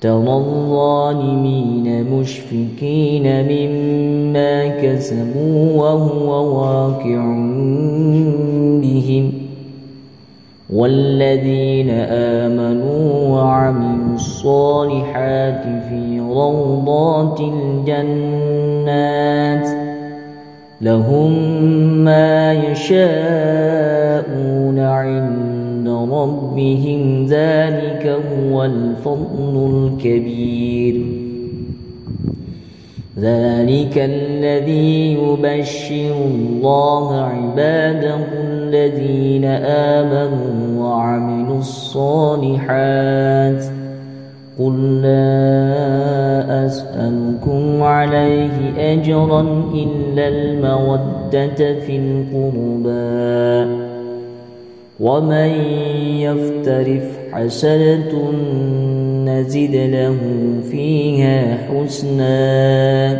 ترى الظالمين مشفكين مما كسبوا وهو واقع بهم. والذين آمنوا وعملوا الصالحات في روضات الجنات لهم ما يشاءون عند ربهم ذلك هو الفضل الكبير. ذلك الذي يبشر الله عباده الذين آمنوا وعملوا الصالحات. قل لا أسألكم عليه أجرا إلا المودة في القربى. ومن يفترف حسنة نزد له فيها حسنا.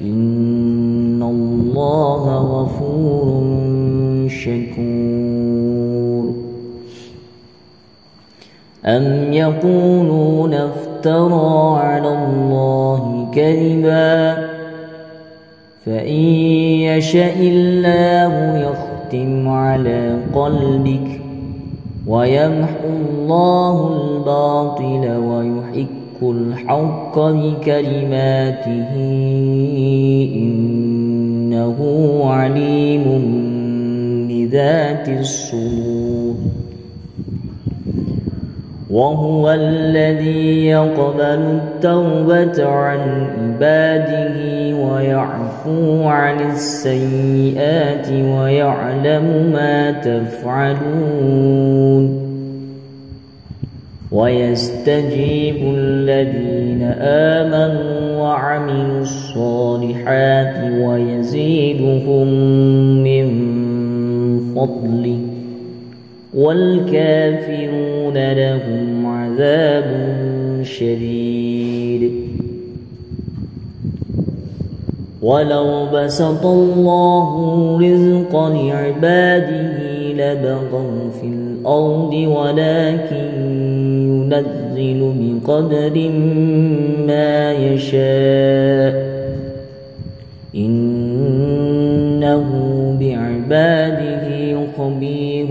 إن الله غفور شكور. أم يقولون افترى على الله كذبا. فإن يشاء الله يختم على قلبك. ويمحو الله الباطل ويحق الحق بكلماته. إنه عليم بذات الصدور. وهو الذي يقبل التوبة عن عباده ويعفو عن السيئات ويعلم ما تفعلون. ويستجيب الذين آمنوا وعملوا الصالحات ويزيدهم من فضله. والكافرون لهم عذاب شديد. ولو بسط الله رزق لعباده لبغوا في الأرض ولكن ينزل بقدر ما يشاء إنه بعباده خبير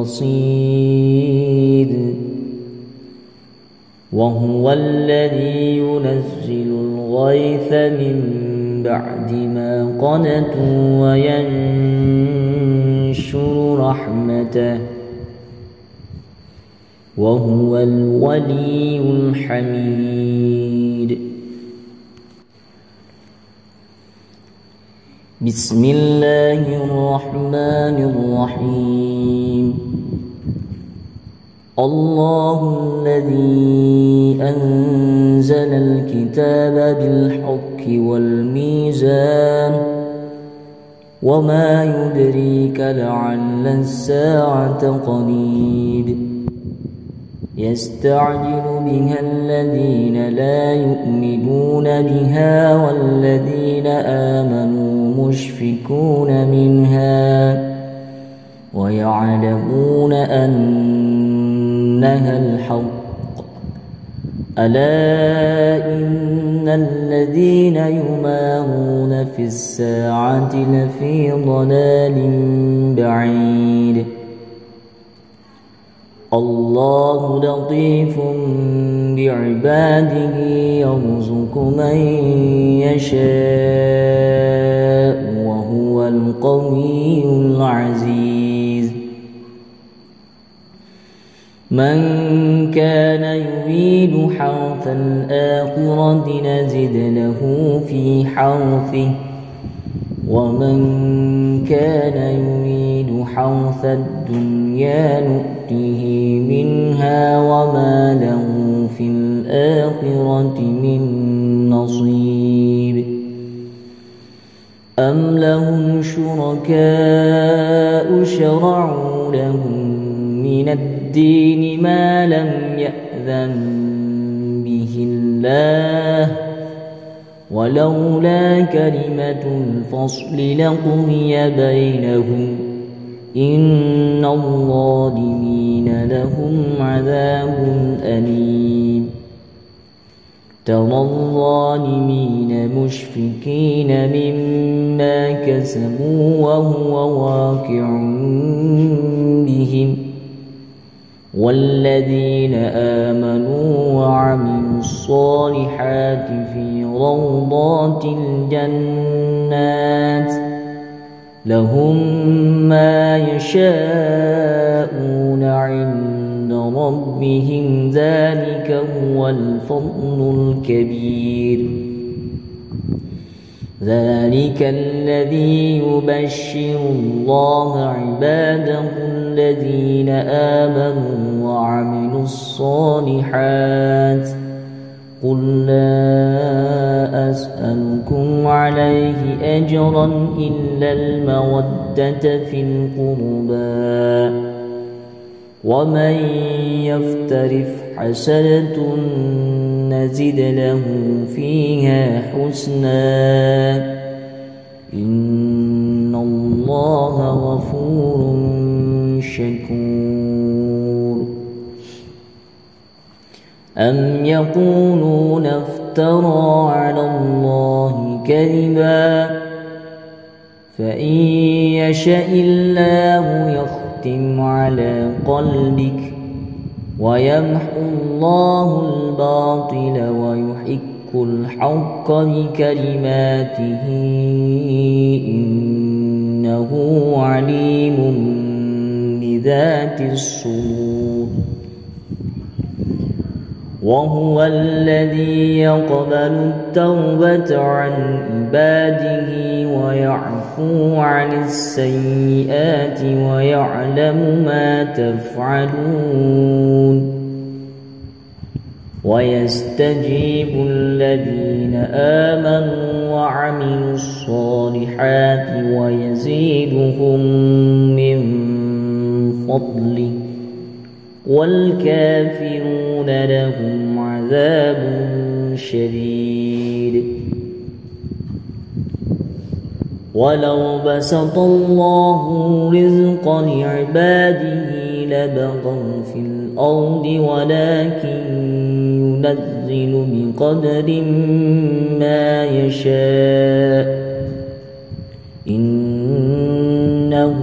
بصير وهو الذي ينزل الغيث من بعد ما قنتوا وينشر رحمته وهو الولي الحميد. بسم الله الرحمن الرحيم. الله الذي أنزل الكتاب بالحق والميزان وما يدريك لعل الساعة قريب يستعجل بها الذين لا يؤمنون بها والذين آمنوا مشفكون منها ويعلمون أنها الحق. ألا إن الذين يمارون في الساعة لفي ضلال بعيد. الله لطيف بعباده يرزق من يشاء وهو القوي العزيز. من كان يريد حرث الآخرة نزد له في حرثه. ومن كان يريد حرث الدنيا نؤته منها وما له في الآخرة من نصيب. أم لهم شركاء شرعوا لهم من الدين ما لم يأذن به الله ولولا كلمة الفصل لقضي بينهم إن الظالمين لهم عذاب أليم. ترى الظالمين مشفكين مما كسبوا وهو واقع بهم والذين آمنوا وعملوا الصالحات في روضات الجنات لهم ما يشاءون عند ربهم ذلك هو الفضل الكبير. ذلك الذي يبشر الله عباده الذين آمنوا وعملوا الصالحات. قل لا أسألكم عليه أجرا إلا المودة في القربى. ومن يفترف حسنة نزد له فيها حسنا إن الله غفور شكور أم يقولون افترى على الله كذبا فإن يشأ الله يختم على قلبك ويمحو الله الباطل ويحق الحق بكلماته. إنه عليم بذات الصدور. وهو الذي يقبل التوبة عن عباده ويعفو عن السيئات ويعلم ما تفعلون. ويستجيب الذين آمنوا وعملوا الصالحات ويزيدهم من فضله. والكافرون لهم عذاب شديد. ولو بسط الله رزق لعباده لبغوا في الأرض ولكن ينزل بقدر ما يشاء إنه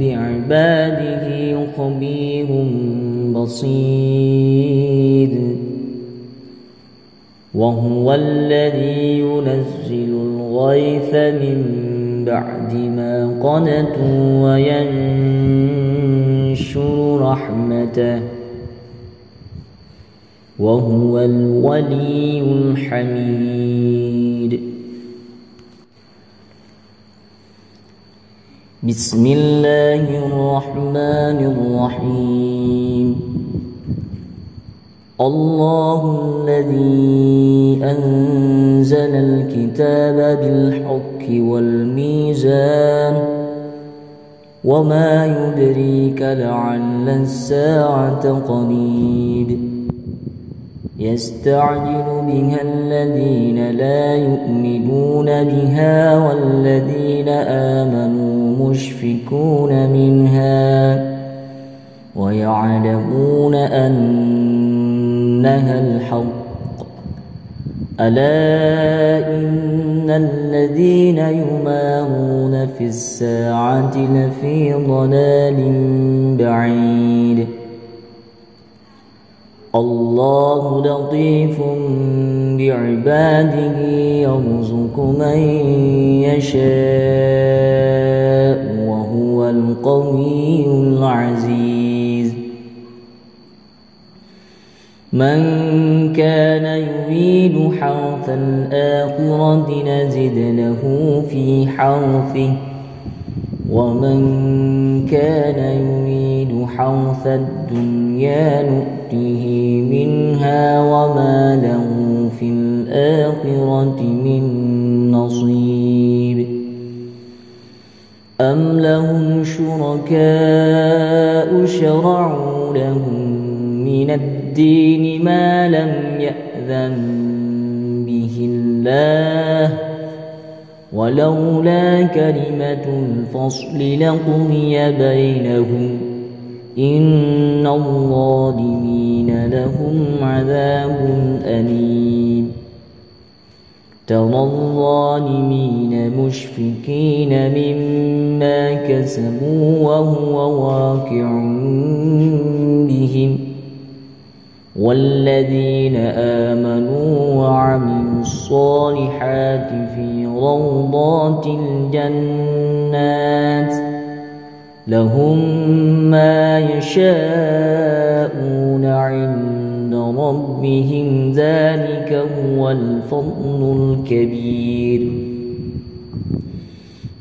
بعباده خبير بصير وهو الذي ينزل الغيث من بعد ما قنتوا وينشر رحمته. وهو الولي الحميد. بسم الله الرحمن الرحيم. الله الذي أنزل الكتاب بالحق والميزان وما يدريك لعل الساعة قريب يستعجل بها الذين لا يؤمنون بها والذين آمنوا مشفكون منها ويعلمون أنها الحق. ألا إن الذين يمارون في الساعة لفي ضلال بعيد. الله لطيف بعباده يرزق من يشاء وهو القوي العزيز. من كان يريد حرث الآخرة نزد له في حرثه. ومن كان يريد حرث الدنيا نؤته منها وما له في الآخرة من نصيب. أم لهم شركاء شرعوا لهم من الدين ما لم يأذن به الله. ولولا كلمة الفصل لقضي بينهم إن الظالمين لهم عذاب أليم. ترى الظالمين مشفكين مما كسبوا وهو واقع بهم. والذين آمنوا وعملوا الصالحات في روضات الجنات لهم ما يشاءون عند ربهم ذلك هو الفضل الكبير.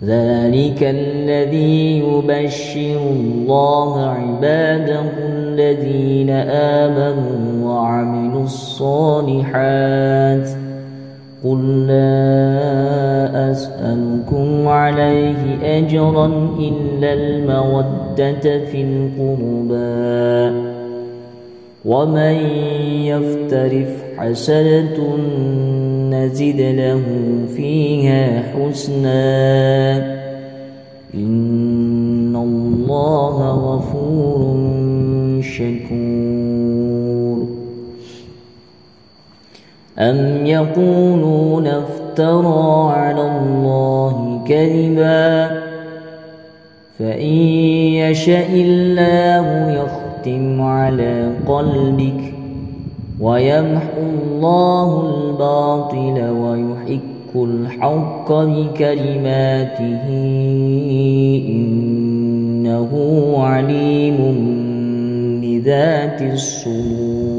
ذلك الذي يبشر الله عباده الذين آمنوا وعملوا الصالحات. قل لا أسألكم عليه أجرا إلا المودة في القربى. ومن يفترف حسنة نزد له فيها حسنا. إن الله غفور شكور. أم يقولون افترى على الله كذبا. فإن يشاء الله يختم على قلبك. ويمحو الله الباطل ويحق الحق بكلماته. إنه عليم بذات الصدور.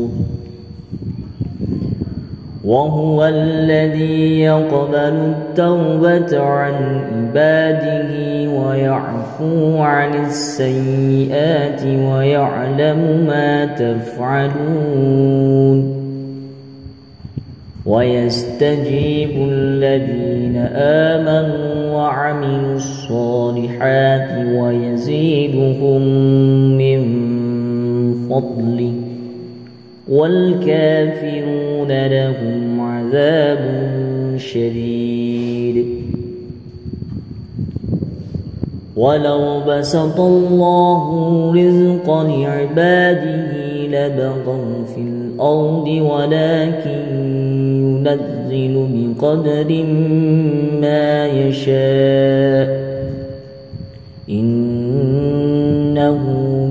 وهو الذي يقبل التوبة عن عباده ويعفو عن السيئات ويعلم ما تفعلون. ويستجيب الذين آمنوا وعملوا الصالحات ويزيدهم من فضله. والكافرون لهم عذاب شديد. ولو بسط الله رزق لعباده لبغوا في الأرض ولكن ينزل بقدر ما يشاء إنه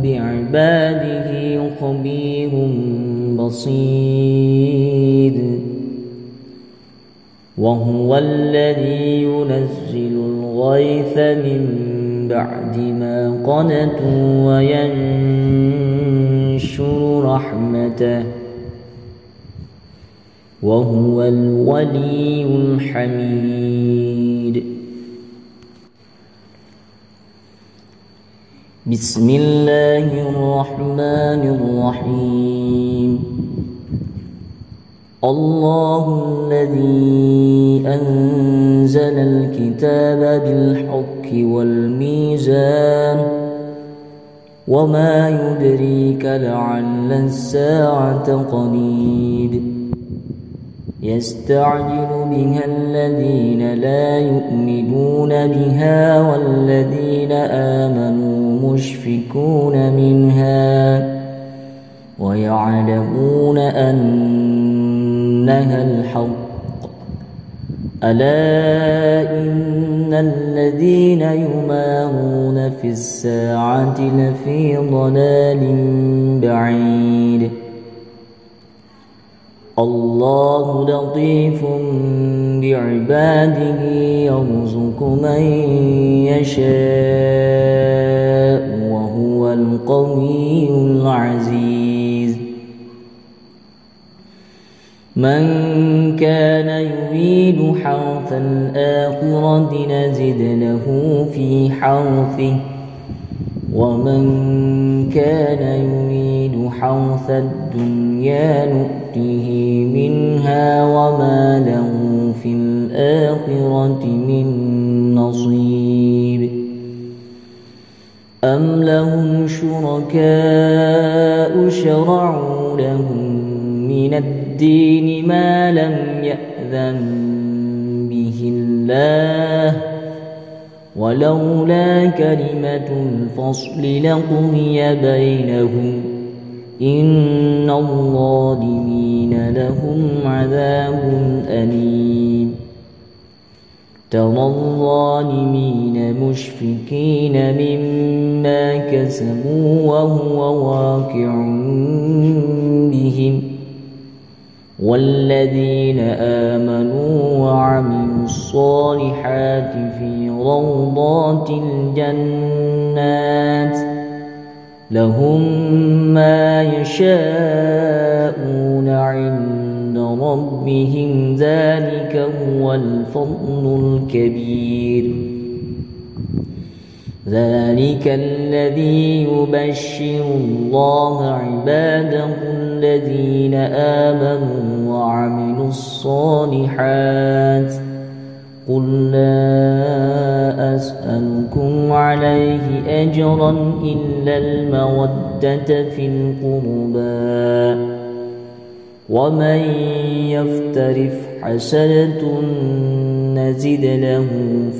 بعباده خبير بصير وهو الذي ينزل الغيث من بعد ما قنتوا وينشر رحمته وهو الولي الحميد. بسم الله الرحمن الرحيم. الله الذي أنزل الكتاب بالحق والميزان. وما يدريك لعل الساعة قريب. يستعجل بها الذين لا يؤمنون بها والذين آمنوا مشفكون منها ويعلمون أنها الحق. ألا إن الذين يمارون في الساعة لفي ضلال بعيد. الله لطيف بعباده يرزق من يشاء وهو القوي العزيز. من كان يريد حرث الآخرة نزد له في حرثه ومن كان يريد حرث الدنيا نؤته منها وما له في الآخرة من نصيب. أم لهم شركاء شرعوا لهم من الدين ما لم يأذن به الله؟ ولولا كلمة الفصل لقضي بينهم إن الظالمين لهم عذاب أليم ترى الظالمين مشفكين مما كسبوا وهو واقع بهم والذين آمنوا وعملوا الصالحات في روضات الجنات لهم ما يشاءون عند ربهم. ذلك هو الفضل الكبير. ذلك الذي يبشر الله عباده الذين آمنوا وعملوا الصالحات. قل لا أسألكم عليه أجرا إلا المودة في القربى. ومن يفترف حسنة نزد له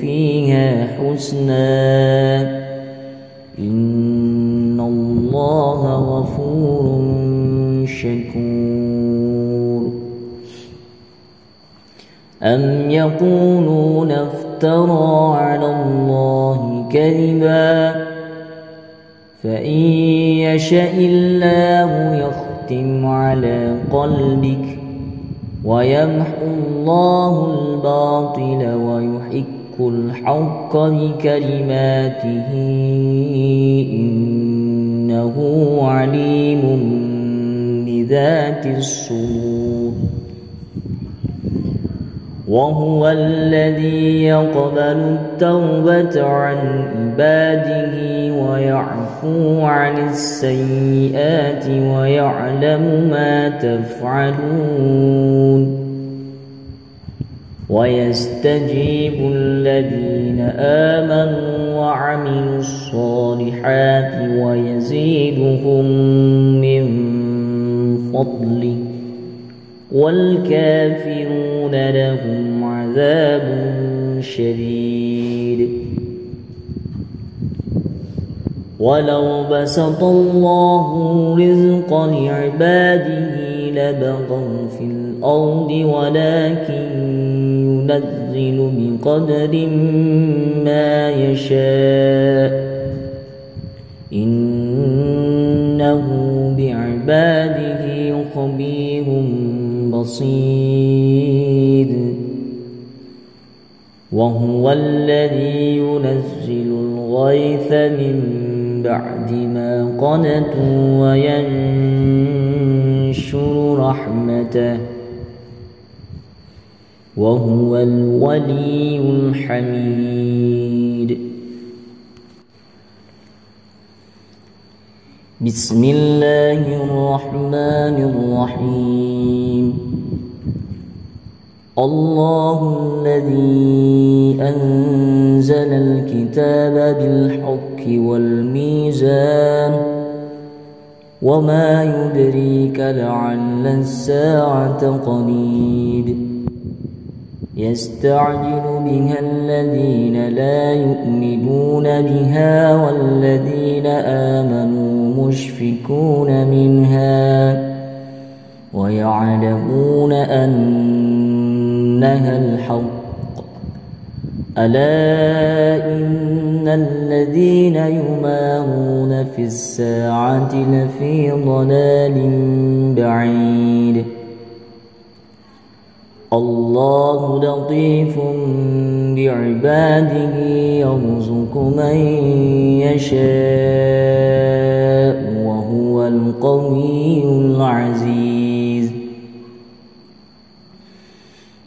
فيها حسنا. إن الله غفور شكور. أم يقولون افترى على الله كذبا فإن يشاء الله يختم على قلبك ويمحو الله الباطل ويحق الحق بكلماته إنه عليم بذات الصدور وهو الذي يقبل التوبة عن عباده ويعفو عن السيئات ويعلم ما تفعلون. ويستجيب الذين آمنوا وعملوا الصالحات ويزيدهم من فضله. والكافرون لهم عذاب شديد. ولو بسط الله رزق لعباده لبغوا في الأرض ولكن ينزل بقدر ما يشاء إنه بعباده خبير بصير وهو الذي ينزل الغيث من بعد ما قنتوا وينشر رحمته وهو الولي الحميد. بسم الله الرحمن الرحيم. الله الذي أنزل الكتاب بالحق والميزان وما يدريك لعل الساعة قريب يستعجل بها الذين لا يؤمنون بها والذين آمنوا مشفكون منها ويعلمون أنها الحق. ألا إن الذين يمارون في الساعة لفي ضلال بعيد. الله لطيف بعباده يرزق من يشاء وهو القوي العزيز.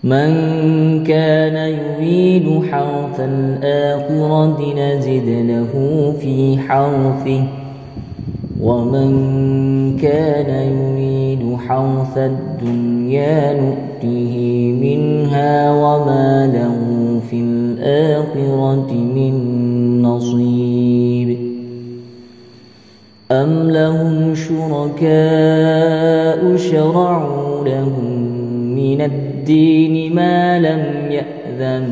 من كان يريد حرث الآخرة نزد له في حرثه. ومن كان يريد حرث الدنيا نؤته منها وما له في الآخرة من نصيب. أم لهم شركاء شرعوا لهم من الدين ما لم يأذن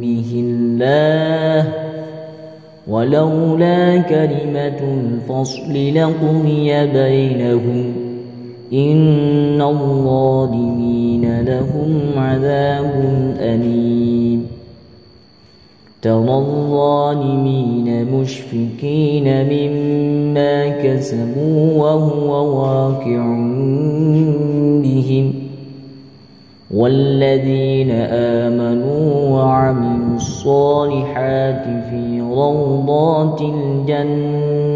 به الله. ولولا كلمة الفصل لقضي بينهم. إن الظالمين لهم عذاب أليم. ترى الظالمين مشفكين مما كسبوا وهو واقع بهم. والذين آمنوا وعملوا الصالحات في روضات الجنات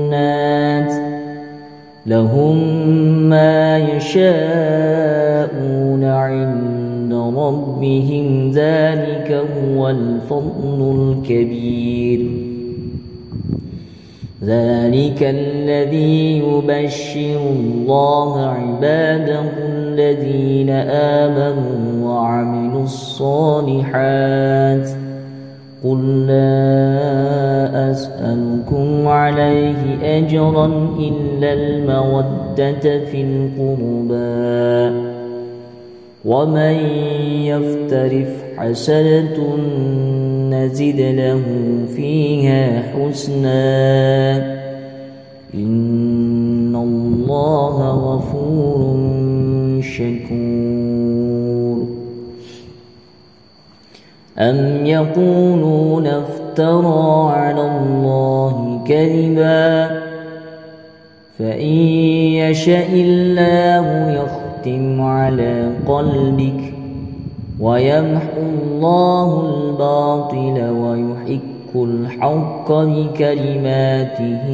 لهم ما يشاءون عند ربهم ذلك هو الفضل الكبير. ذلك الذي يبشر الله عباده الذين آمنوا وعملوا الصالحات. قل لا أسألكم عليه أجرا إلا المودة في القربى. ومن يفترف حسنة نزد له فيها حسنا إن الله غفور شكور أم يقولون افترى على الله كذبا فإن يشأ الله يختم على قلبك ويمحو الله الباطل ويحق الحق بكلماته.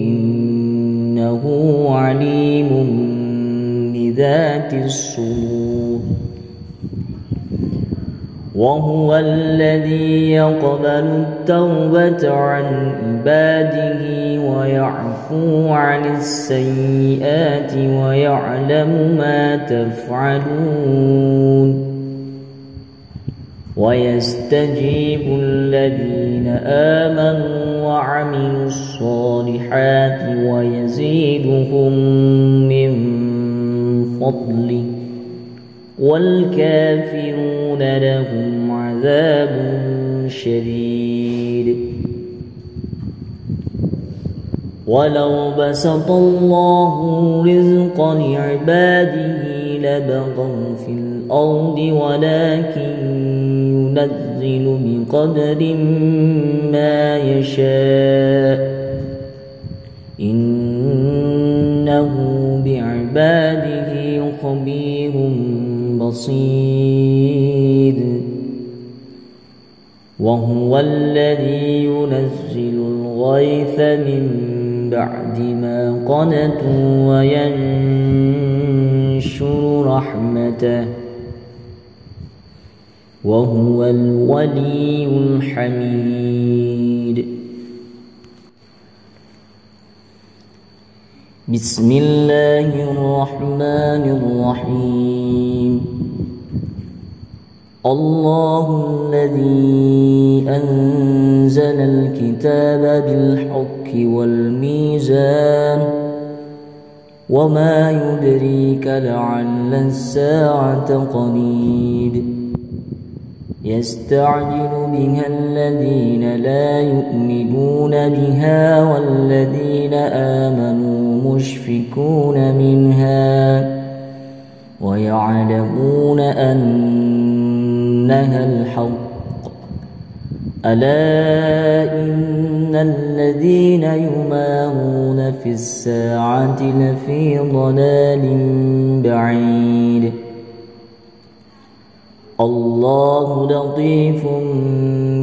إنه عليم بذات الصدور. وهو الذي يقبل التوبة عن عباده ويعفو عن السيئات ويعلم ما تفعلون. ويستجيب الذين آمنوا وعملوا الصالحات ويزيدهم من فضله. والكافرون لهم عذاب شديد. ولو بسط الله رزق لعباده لبغوا في الأرض ولكن ينزل بقدر ما يشاء إنه بعباده خبير بصير وهو الذي ينزل الغيث من بعد ما قنتوا وينشر رحمته وهو الولي الحميد بسم الله الرحمن الرحيم الله الذي أنزل الكتاب بالحق والميزان وما يدريك لعل الساعة قريب يستعجل بها الذين لا يؤمنون بها والذين آمنوا مشفكون منها ويعلمون أنها الحق. ألا إن الذين يمارون في الساعة لفي ضلال بعيد. الله لطيف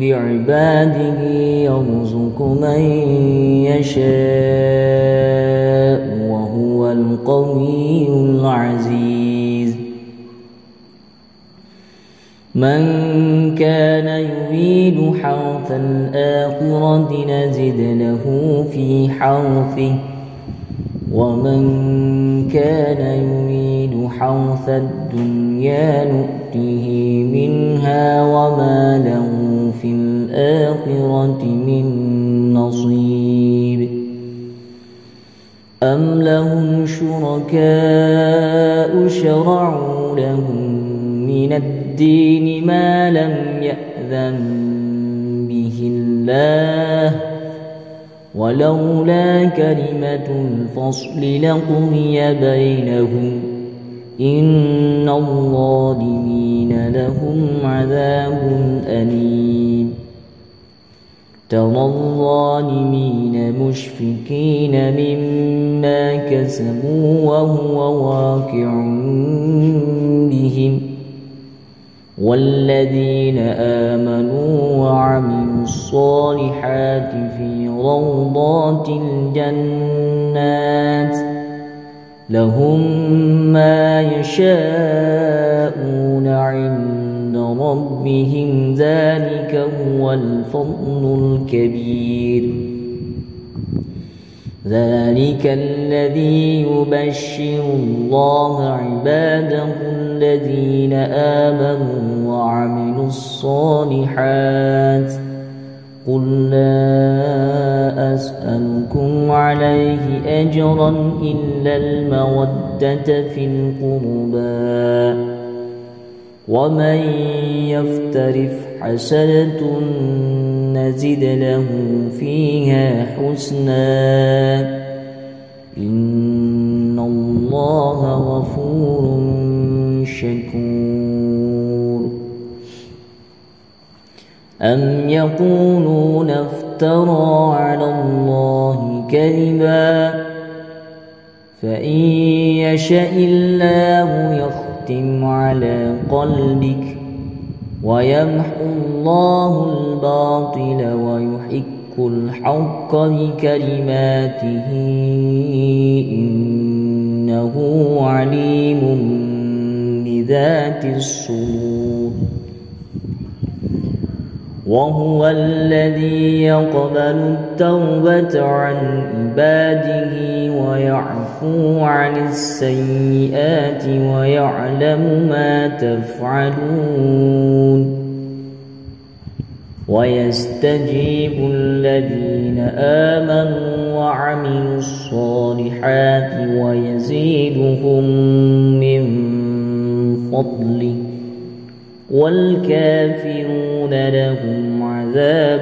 بعباده يرزق من يشاء وهو القوي العزيز. من كان يريد حرث الآخرة نزد له في حرثه ومن كان يريد حرث الدنيا نؤته منها وما له في الآخرة من نصيب. أم لهم شركاء شرعوا لهم من الدين ما لم يأذن به الله؟ ولولا كلمة الفصل لقضي بينهم إن الظالمين لهم عذاب أليم ترى الظالمين مشفكين مما كسبوا وهو واقع بهم والذين آمنوا وعملوا الصالحات في روضات الجنات لهم ما يشاءون عند ربهم. ذلك هو الفضل الكبير. ذلك الذي يبشر الله عباده الذين آمنوا وعملوا الصالحات. قل لا أسألكم عليه أجرا إلا المودة في القربى. ومن يفترف حسنة نزد له فيها حسنا. إن الله غفور شكور. أم يقولون افترى على الله كذبا فإن يشاء الله يختم على قلبك ويمحو الله الباطل ويحق الحق بكلماته إنه عليم بذات الصدور وهو الذي يقبل التوبة عن عباده ويعفو عن السيئات ويعلم ما تفعلون. ويستجيب الذين آمنوا وعملوا الصالحات ويزيدهم من فضله. والكافرون لهم عذاب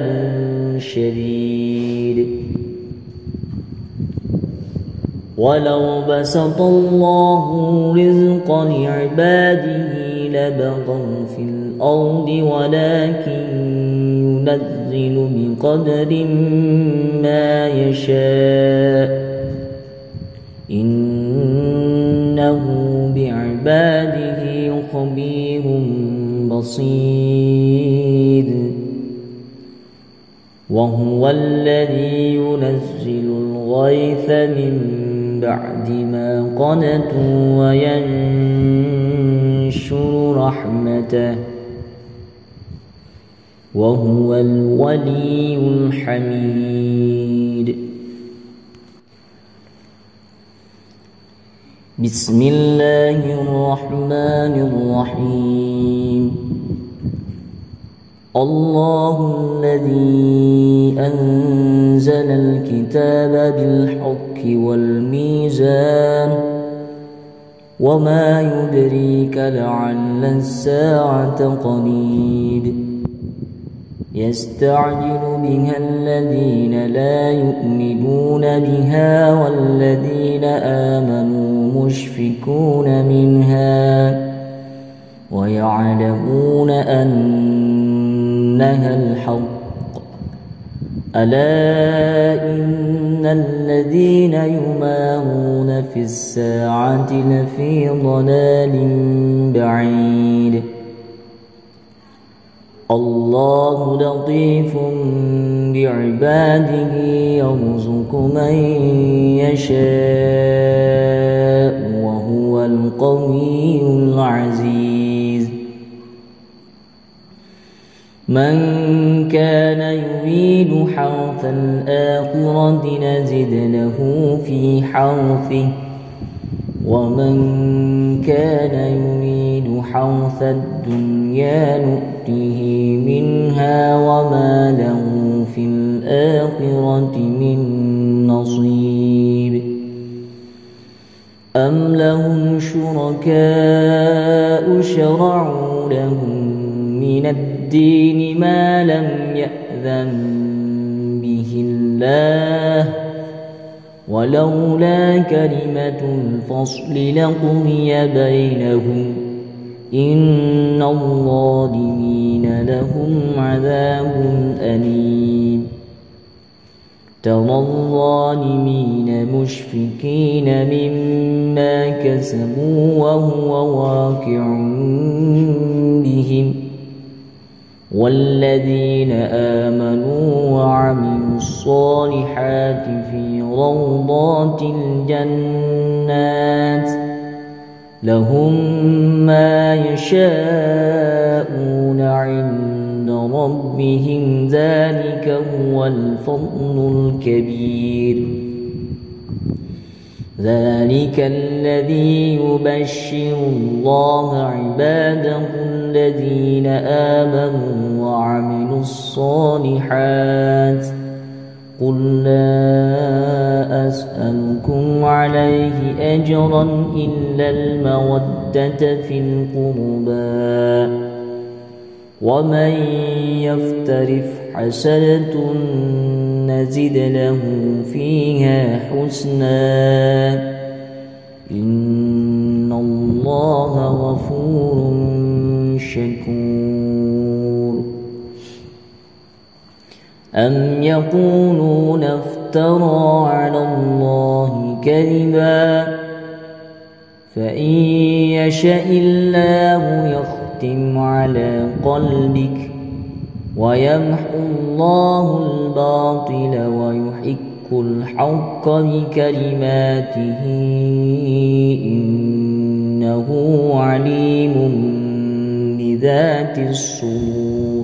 شديد. ولو بسط الله رزق لعباده لبغوا في الأرض ولكن ينزل بقدر ما يشاء إنه بعباده خبير بصير وهو الذي ينزل الغيث من بعد ما قنتوا وينشر رحمته وهو الولي الحميد. بسم الله الرحمن الرحيم. الله الذي أنزل الكتاب بالحق والميزان وما يدريك لعل الساعة قريب يستعجل بها الذين لا يؤمنون بها والذين آمنوا مشفكون منها ويعلمون أنها الحق. ألا إن الذين يمارون في الساعة لفي ضلال بعيد. الله لطيف بعباده يرزق من يشاء وهو القوي العزيز. من كان يريد حرث الآخرة نزد له في حرثه. ومن كان يريد حرث الدنيا نؤته منها وما له في الآخرة من نصيب. أم لهم شركاء شرعوا لهم من الدين ما لم يأذن به الله. ولولا كلمة الفصل لقضي بينهم. إن الظالمين لهم عذاب أليم. ترى الظالمين مشفكين مما كسبوا وهو واقع بهم. والذين آمنوا وعملوا الصالحات في روضات الجنات لهم ما يشاءون عند ربهم ذلك هو الفضل الكبير. ذلك الذي يبشر الله عباده الذين آمنوا وعملوا الصالحات. قل لا أسألكم عليه أجرا إلا المودة في القربى. ومن يفترف حسنة نزد له فيها حسنا. إن الله غفور شكور. أم يقولون افترى على الله كذبا. فإن يشأ الله يختم على قلبك. ويمحو الله الباطل ويحق الحق بكلماته. إنه عليم بذات الصدور.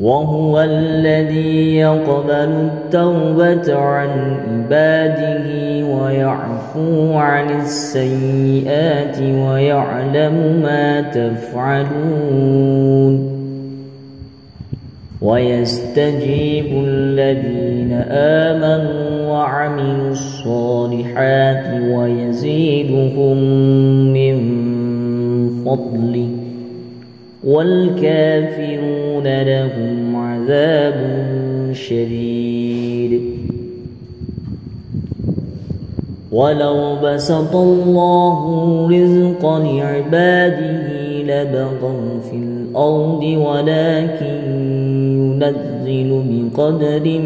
وهو الذي يقبل التوبة عن عباده ويعفو عن السيئات ويعلم ما تفعلون. ويستجيب الذين آمنوا وعملوا الصالحات ويزيدهم من فضله. والكافرون لهم عذاب شديد. ولو بسط الله رزق لعباده لبغوا في الأرض ولكن ينزل بقدر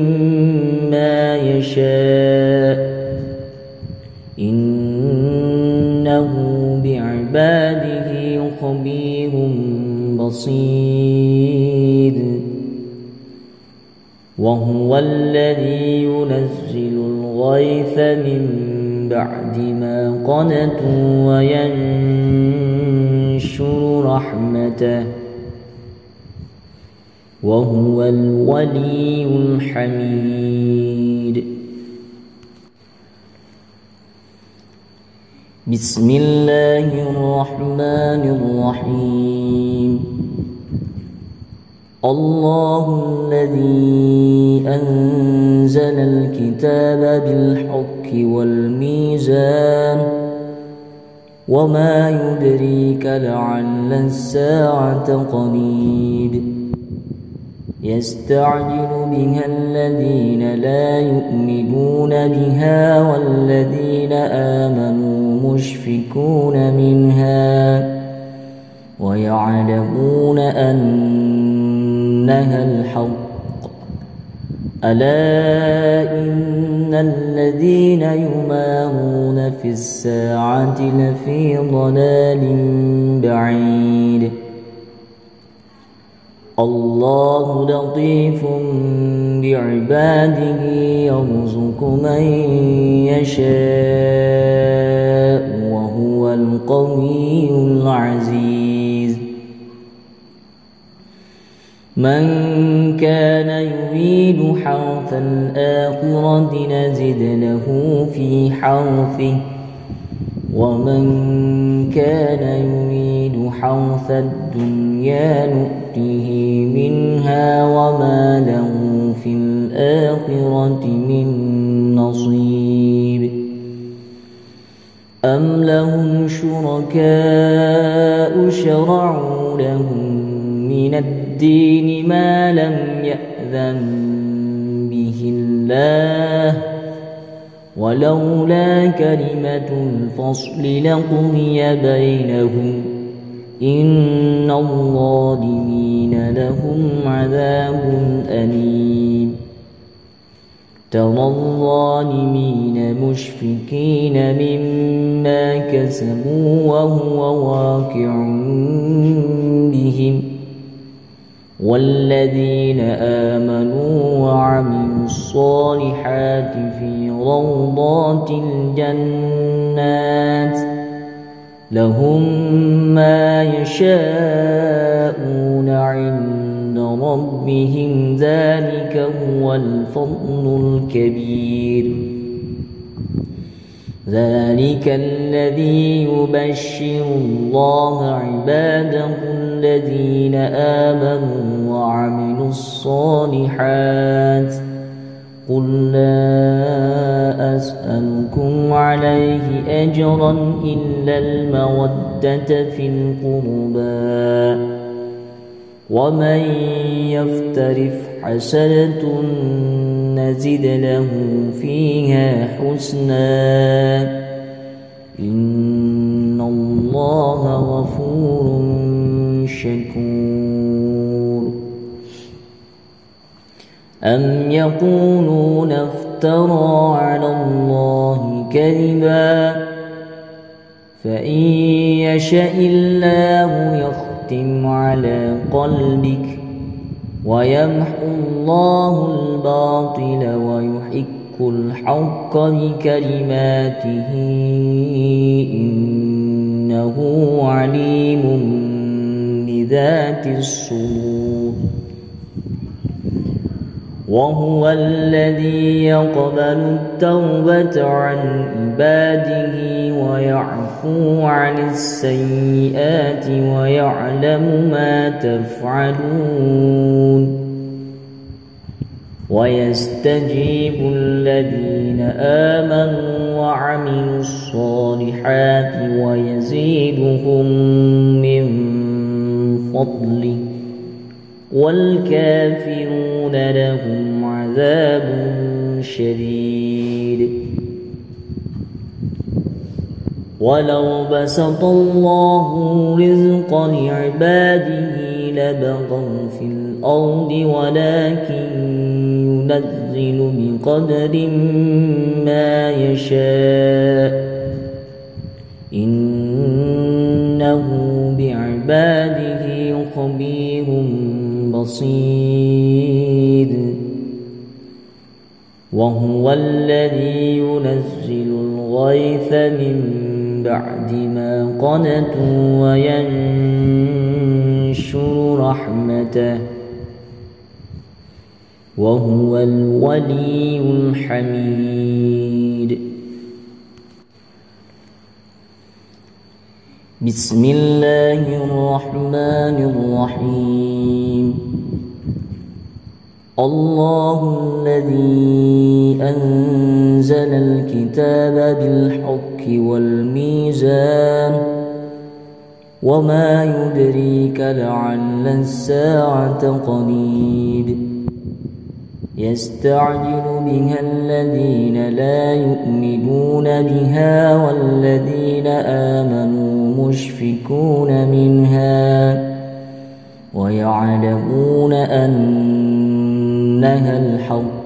ما يشاء. إنه بعباده خبير بصير وهو الذي ينزل الغيث من بعد ما قنتوا وينشر رحمته وهو الولي الحميد. بسم الله الرحمن الرحيم. الله الذي أنزل الكتاب بالحق والميزان. وما يدريك لعل الساعة قريب. يستعجل بها الذين لا يؤمنون بها والذين آمنوا مشفكون منها ويعلمون أنها الحق. ألا إن الذين يمارون في الساعة لفي ضلال بعيد. الله لطيف بعباده يرزق من يشاء وهو القوي العزيز. من كان يريد حرث الآخرة نزد له في حرثه ومن كان يريد حرث الدنيا نؤته منها وما له في الآخرة من نصيب. أم لهم شركاء شرعوا لهم من الدين ما لم يأذن به الله ولولا كلمة الفصل لقضي بينهم إن الظالمين لهم عذاب أليم ترى الظالمين مشفكين مما كسبوا وهو واقع بهم والذين آمنوا وعملوا الصالحات في روضات الجنات لهم ما يشاءون عند ربهم. ذلك هو الفضل الكبير. ذلك الذي يبشر الله عباده الذين آمنوا وعملوا الصالحات. قل لا أسألكم عليه أجرا إلا المودة في القربى. ومن يفترف حسنة نزد له فيها حسنا. إن الله غفور شكور. أم يقولون افترى على الله كذبا فإن يشاء الله يختم على قلبك ويمحو الله الباطل ويحق الحق بكلماته إنه عليم بذات الصدور وهو الذي يقبل التوبة عن عباده ويعفو عن السيئات ويعلم ما تفعلون. ويستجيب الذين آمنوا وعملوا الصالحات ويزيدهم من فضله. والكافرون لهم عذاب شديد. ولو بسط الله رزق لعباده لبغوا في الأرض ولكن ينزل بقدر ما يشاء إنه بعباده خبير بصير وهو الذي ينزل الغيث من بعد ما قنتوا وينشر رحمته وهو الولي الحميد. بسم الله الرحمن الرحيم. الله الذي أنزل الكتاب بالحق والميزان. وما يدريك لعل الساعة قريب. يستعجل بها الذين لا يؤمنون بها والذين آمنوا مشفكون منها ويعلمون أنها الحق.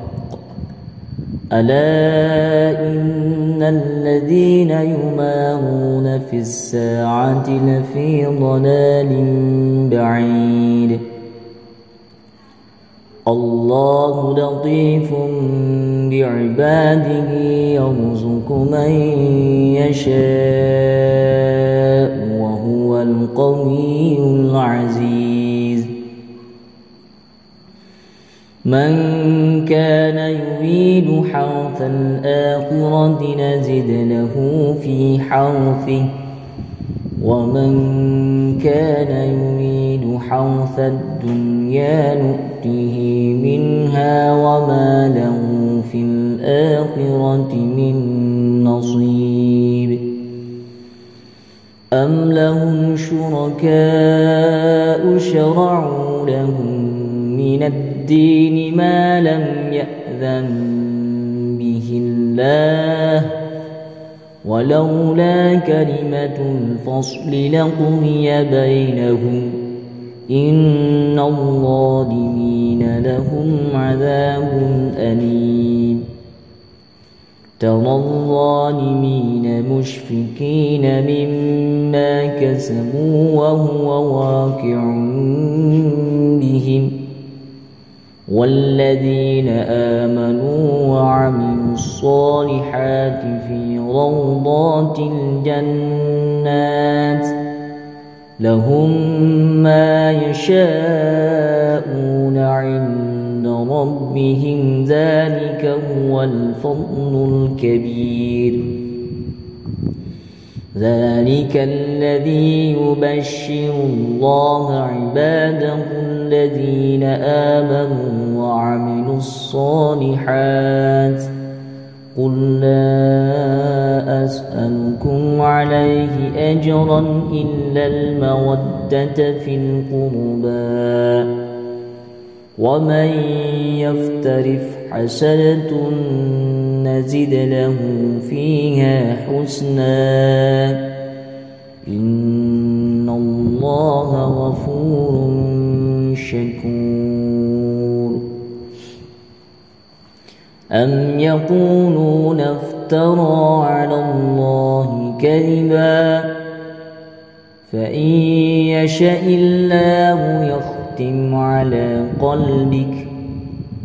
ألا إن الذين يمارون في الساعة لفي ضلال بعيد. الله لطيف بعباده يرزق من يشاء وهو القوي العزيز. من كان يريد حرث الآخرة نزد له في حرثه ومن كان يريد حرث الدنيا نؤته منها وما له في الآخرة من نصيب. أم لهم شركاء شرعوا لهم من الدين ما لم يأذن به الله؟ ولولا كلمة الفصل لقضي بينهم إن الظالمين لهم عذاب أليم. ترى الظالمين مشفكين مما كسبوا وهو واقع بهم. والذين آمنوا وعملوا الصالحات في روضات الجنات لهم ما يشاءون عند ربهم. ذلك هو الفضل الكبير. ذلك الذي يبشر الله عباده الذين آمنوا وعملوا الصالحات. قل لا أسألكم عليه أجرا إلا المودة في القربى. ومن يفترف حسنة نزد له فيها حسنا. إن الله غفور شكور. أم يقولون افترى على الله كذبا فإن يشأ الله يختم على قلبك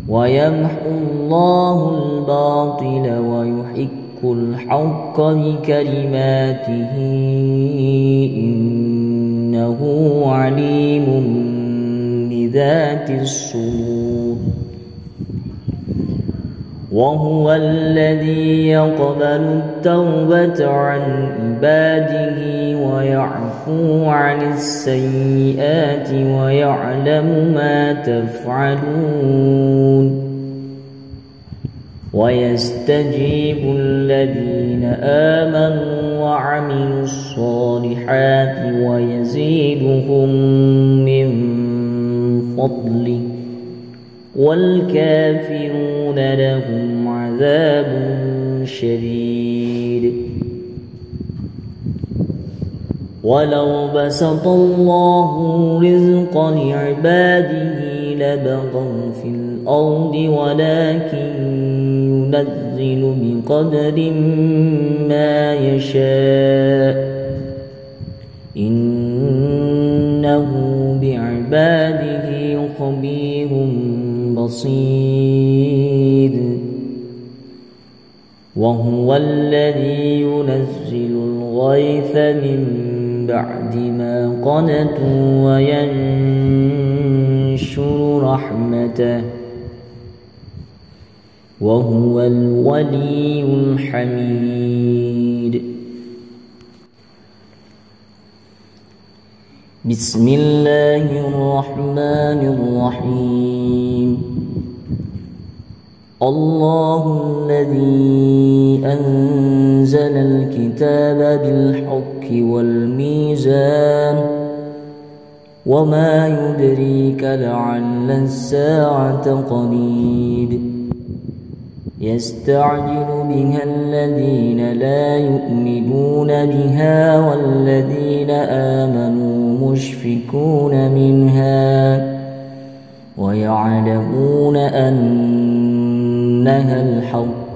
ويمحو الله الباطل ويحق الحق بكلماته إنه عليم بذات الصدور وهو الذي يقبل التوبة عن عباده ويعفو عن السيئات ويعلم ما تفعلون. ويستجيب الذين آمنوا وعملوا الصالحات ويزيدهم من فضله. والكافرون لهم عذاب شديد. ولو بسط الله رزق لعباده لبغوا في الأرض ولكن ينزل بقدر ما يشاء إنه بعباده خبير بصير وهو الذي ينزل الغيث من بعد ما قنتوا وينشر رحمته وهو الولي الحميد. بسم الله الرحمن الرحيم. الله الذي أنزل الكتاب بالحق والميزان وما يدريك لعل الساعة قريب يستعجل بها الذين لا يؤمنون بها والذين آمنوا مشفكون منها ويعلمون أنها الحق.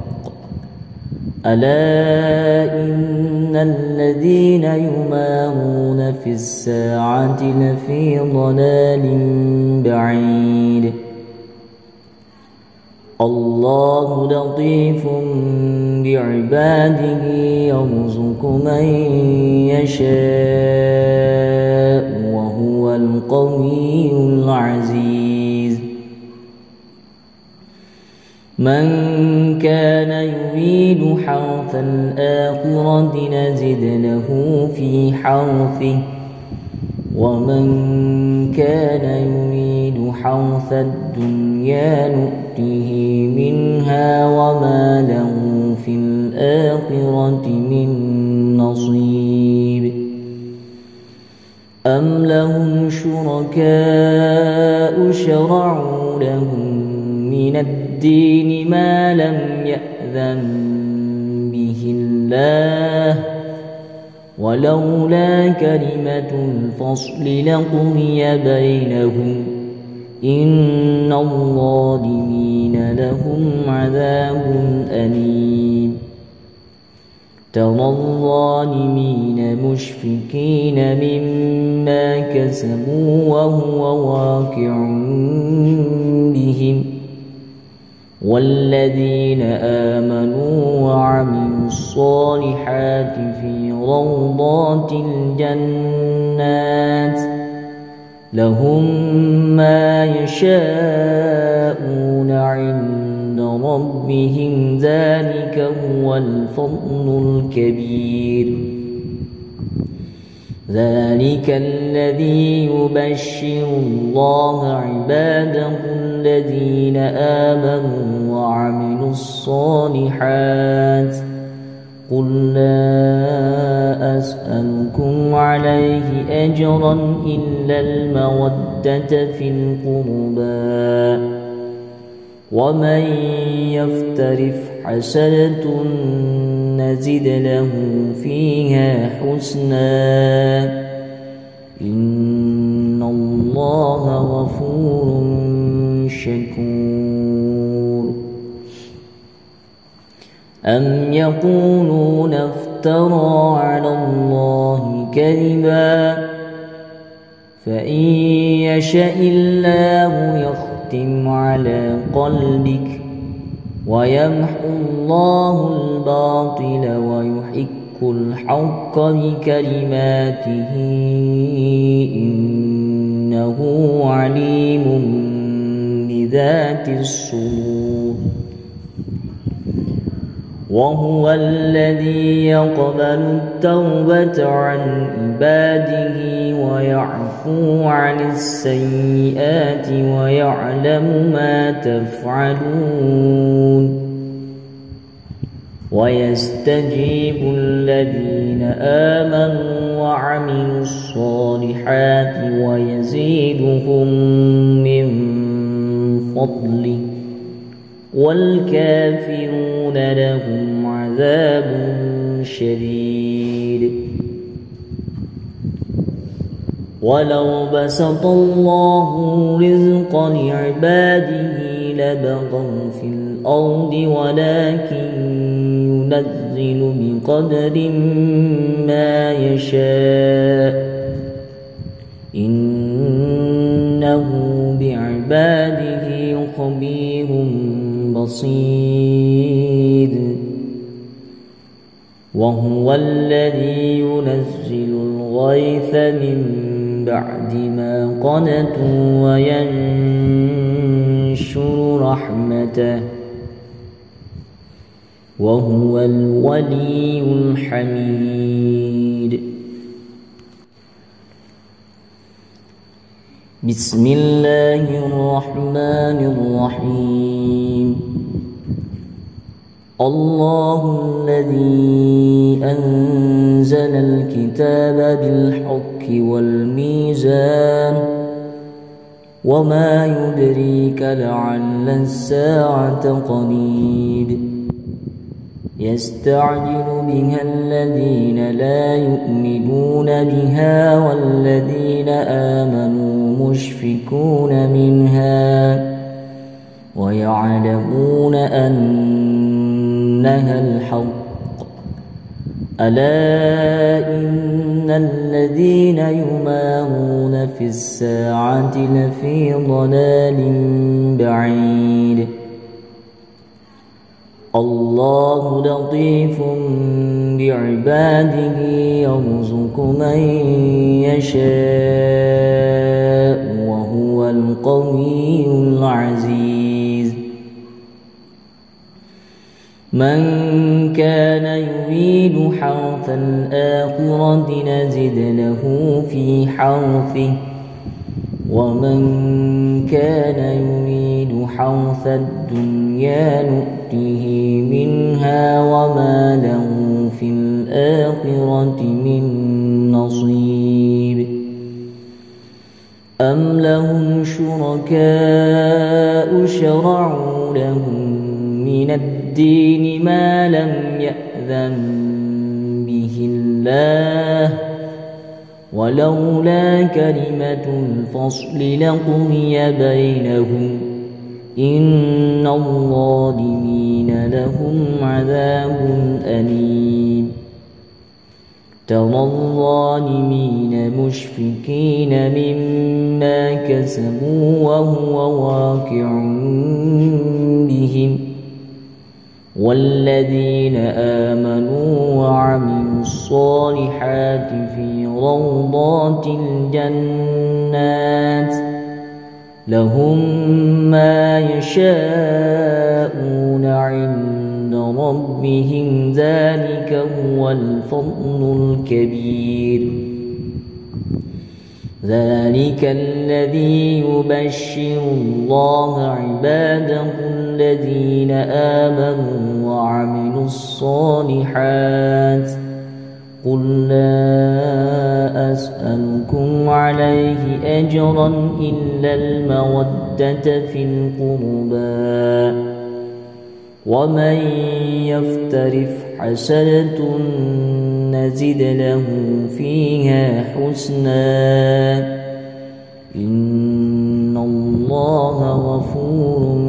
ألا إن الذين يمارون في الساعة لفي ضلال بعيد. الله لطيف بعباده يرزق من يشاء وهو القوي العزيز. من كان يريد حرث الآخرة نزد له في حرثه. ومن كان يريد حرث الدنيا نؤته منها وما له في الآخرة من نصيب. أم لهم شركاء شرعوا لهم من الدين ما لم يأذن به الله. ولولا كلمة الفصل لقضي بينهم. إن الظالمين لهم عذاب أليم. ترى الظالمين مشفكين مما كسبوا وهو واقع بهم. والذين آمنوا وعملوا الصالحات في روضات الجنات لهم ما يشاءون عند ربهم ذلك هو الفضل الكبير. ذلك الذي يبشر الله عباده الذين آمنوا وعملوا الصالحات. قل لا أسألكم عليه أجرا إلا المودة في القربى. ومن يفترف حسنة نزد له فيها حسنا. إن الله غفور شكور. أم يقولون افترى على الله كذبا. فإن يشاء الله يختم على قلبك. ويمحو الله الباطل ويحق الحق بكلماته. إنه عليم بذات الصدور. وهو الذي يقبل التوبة عن عباده ويعفو عن السيئات ويعلم ما تفعلون. ويستجيب الذين آمنوا وعملوا الصالحات ويزيدهم من فضله. والكافرون لهم عذاب شديد. ولو بسط الله رزق لعباده لبغوا في الأرض ولكن ينزل بقدر ما يشاء إنه بعباده خبير بصير وهو الذي ينزل الغيث من بعد ما قنتوا وينشر رحمته وهو الولي الحميد بسم الله الرحمن الرحيم. الله الذي أنزل الكتاب بالحق والميزان. وما يدريك لعل الساعة قريب. يستعجل بها الذين لا يؤمنون بها والذين آمنوا مشفكون منها ويعلمون أنها الحق. ألا إن الذين يمارون في الساعة لفي ضلال بعيد. الله لطيف بعباده يرزق من يشاء وهو القوي العزيز. من كان يريد حرث الآخرة نزد له في حرثه ومن كان يريد حرث الدنيا نؤته منها وما له في الآخرة من نصيب. أم لهم شركاء شرعوا لهم من الدين ما لم يأذن به الله؟ ولولا كلمة الفصل لقضي بينهم إن الظالمين لهم عذاب أليم ترى الظالمين مشفكين مما كسبوا وهو واقع بهم والذين آمنوا وعملوا الصالحات في روضات الجنات لهم ما يشاءون عند ربهم. ذلك هو الفضل الكبير. ذلك الذي يبشر الله عباده الذين آمنوا وعملوا الصالحات. قل لا أسألكم عليه أجرا إلا المودة في القربى. ومن يفترف حسنة نزد له فيها حسنا. إن الله غفور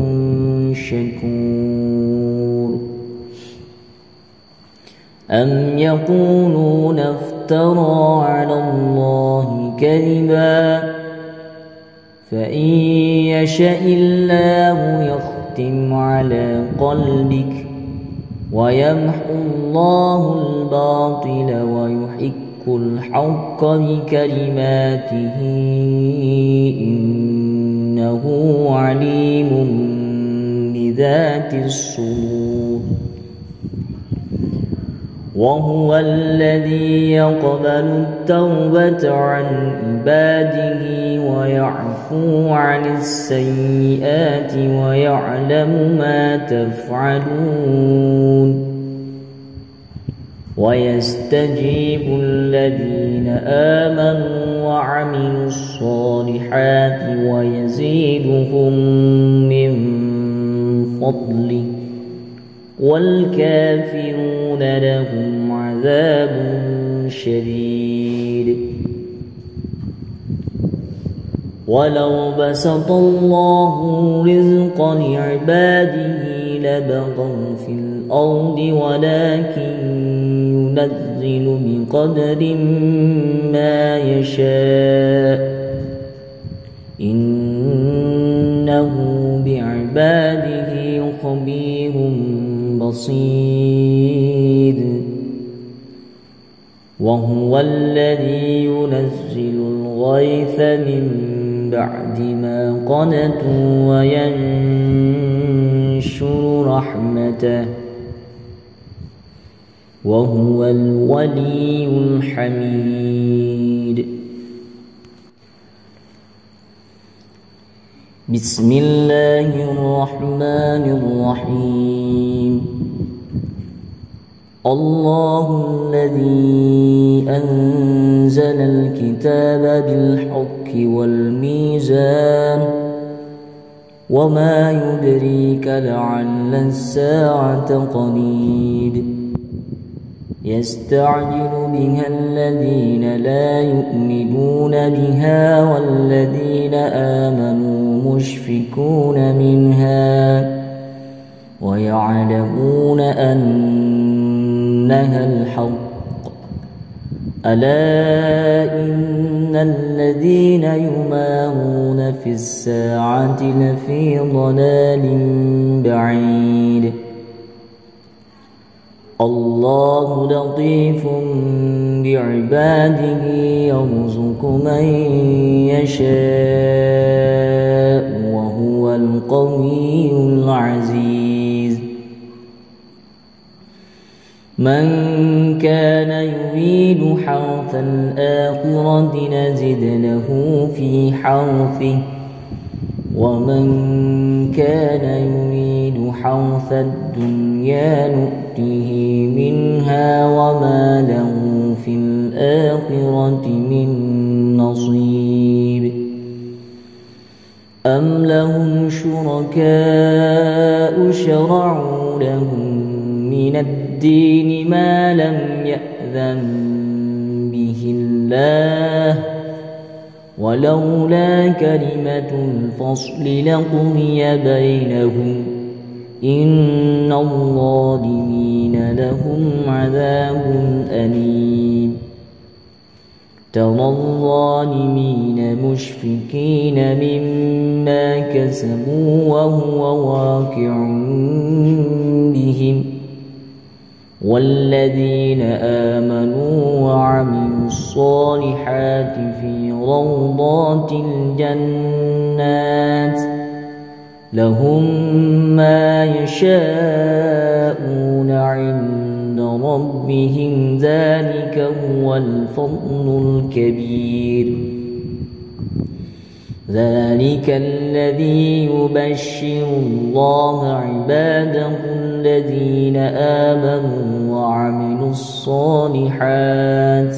شكور. أم يقولون افترى على الله كذبا فإن يشاء الله يختم على قلبك ويمحو الله الباطل ويحق الحق بكلماته إنه عليم بذات الصدور وهو الذي يقبل التوبة عن عباده ويعفو عن السيئات ويعلم ما تفعلون. ويستجيب الذين آمنوا وعملوا الصالحات ويزيدهم من فضله. والكافرون لهم عذاب شديد. ولو بسط الله رزق لعباده لبغوا في الأرض ولكن ينزل بقدر ما يشاء إنه بعباده خبير بصير وهو الذي ينزل الغيث من بعد ما قنتوا وينشر رحمته وهو الولي الحميد. بسم الله الرحمن الرحيم. الله الذي أنزل الكتاب بالحق والميزان وما يدريك لعل الساعة قريب يستعجل بها الذين لا يؤمنون بها والذين آمنوا مشفكون منها ويعلمون أنها الحق. ألا إن الذين يمارون في الساعة لفي ضلال بعيد. الله لطيف بعباده يرزق من يشاء وهو القوي العزيز. من كان يريد حرث الآخرة نزد له في حرثه. ومن كان يريد حرث الدنيا نؤته منها وما له في الآخرة من نصيب. أم لهم شركاء شرعوا لهم من الدين ما لم يأذن به الله. ولولا كلمة الفصل لقضي بينهم. إن الظالمين لهم عذاب أليم. ترى الظالمين مشفكين مما كسبوا وهو واقع بهم. والذين آمنوا وعملوا الصالحات في روضات الجنات لهم ما يشاءون عند ربهم ذلك هو الفضل الكبير. ذلك الذي يبشر الله عباده الذين آمنوا وعملوا الصالحات.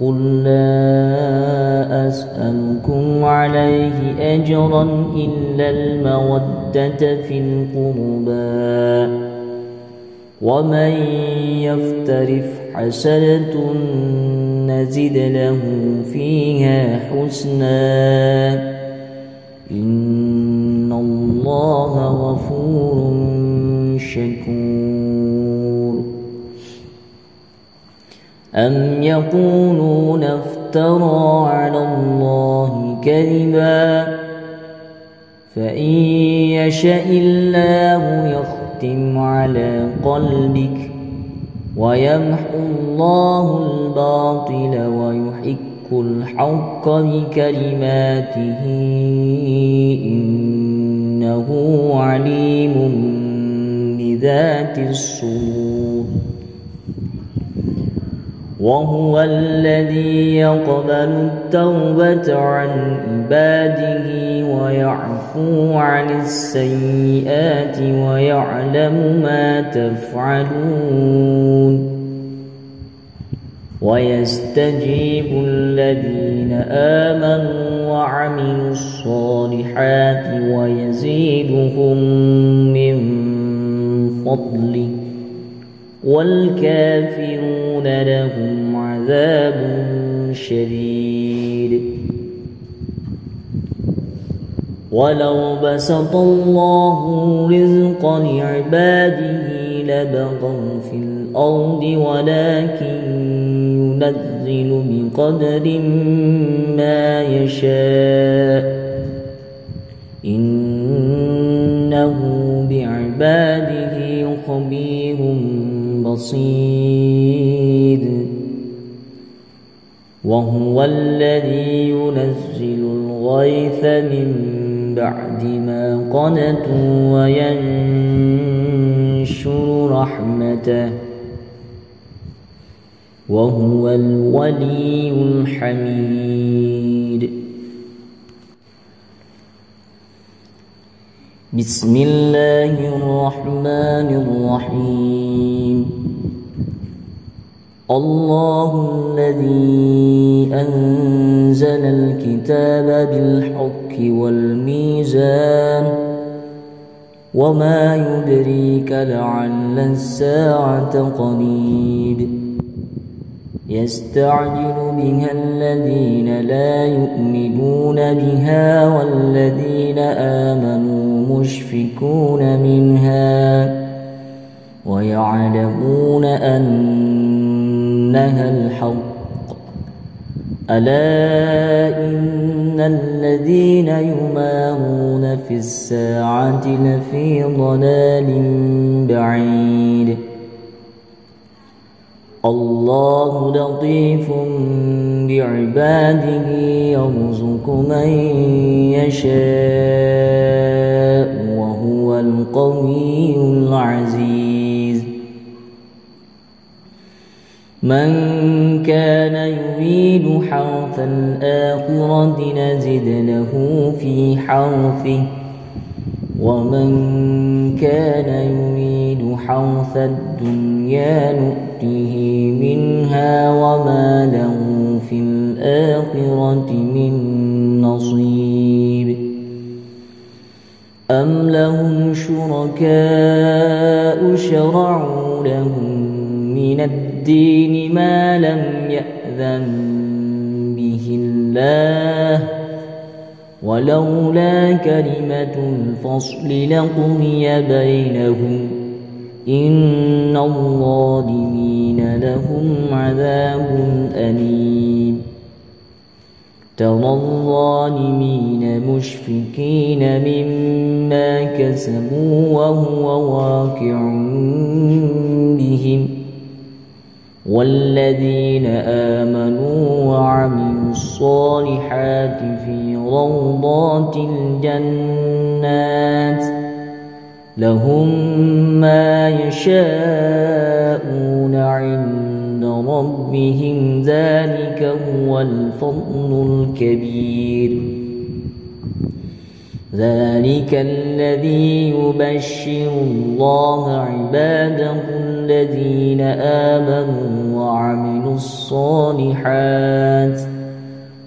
قل لا أسألكم عليه أجرا إلا المودة في القربى. ومن يفترف حسنة نزد له فيها حسنا. إن الله غفور شكور. أم يقولون افترى على الله كذبا. فإن يشاء الله يختم على قلبك. ويمحو الله الباطل ويحق الحق بكلماته. إنه عليم بذات الصدور. وهو الذي يقبل التوبة عن عباده ويعفو عن السيئات ويعلم ما تفعلون. ويستجيب الذين آمنوا وعملوا الصالحات ويزيدهم من فضله. والكافرون لهم عذاب شديد. ولو بسط الله رزق لعباده لبغوا في الأرض ولكن ينزل بقدر ما يشاء إنه بعباده خبير بصير وهو الذي ينزل الغيث من بعد ما قنتوا وينشر رحمته وهو الولي الحميد. بسم الله الرحمن الرحيم الله الذي أنزل الكتاب بالحق والميزان وما يدريك لعل الساعة قريب يستعجل بها الذين لا يؤمنون بها والذين آمنوا مشفكون منها ويعلمون أنها الحق. ألا إن الذين يمارون في الساعة لفي ضلال بعيد. الله لطيف بعباده يرزق من يشاء وهو القوي العزيز. من كان يريد حرث الآخرة نزد له في حرثه ومن كان يريد حرث الدنيا نؤته منها وما له في الآخرة من نصيب. أم لهم شركاء شرعوا لهم من الدين ما لم يأذن به الله؟ ولولا كلمة الفصل لقضي بينهم إن الظالمين لهم عذاب أليم. ترى الظالمين مشفكين مما كسبوا وهو واقع بهم. والذين آمنوا وعملوا الصالحات في روضات الجنات لهم ما يشاءون عند ربهم. ذلك هو الفضل الكبير. ذلك الذي يبشر الله عباده الذين آمنوا وعملوا الصالحات.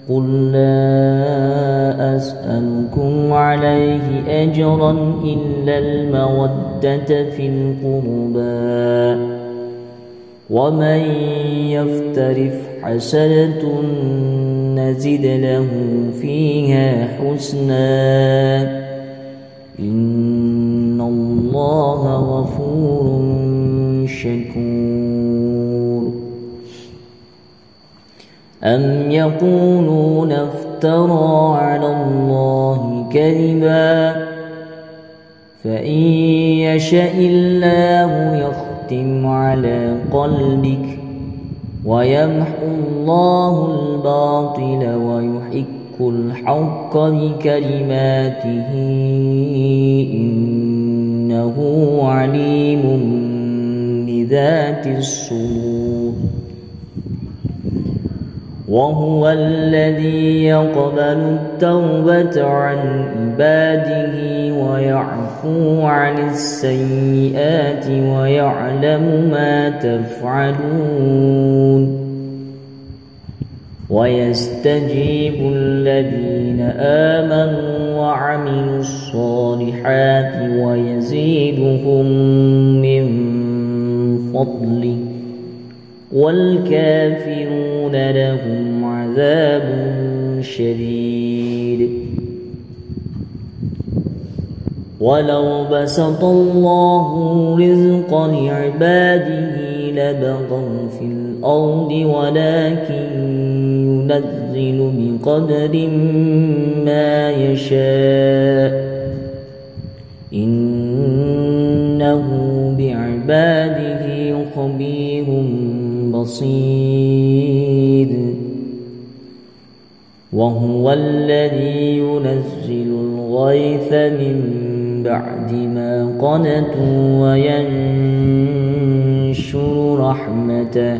قل لا أسألكم عليه أجرا إلا المودة في القربى. ومن يفترف حسنة نزد له فيها حسنا. إن الله غفور شكور. أم يقولون افترى على الله كذبا فإن يشأ الله يختم على قلبك ويمحو الله الباطل ويحق الحق بكلماته إنه عليم بذات الصدور وهو الذي يقبل التوبة عن عباده ويعفو عن السيئات ويعلم ما تفعلون. ويستجيب الذين آمنوا وعملوا الصالحات ويزيدهم من فضله. والكافرون لهم عذاب شديد. ولو بسط الله رزق لعباده لبغوا في الأرض ولكن ينزل بقدر ما يشاء إنه بعباده خبير بصير وهو الذي ينزل الغيث من بعد ما قنتوا وينشر رحمته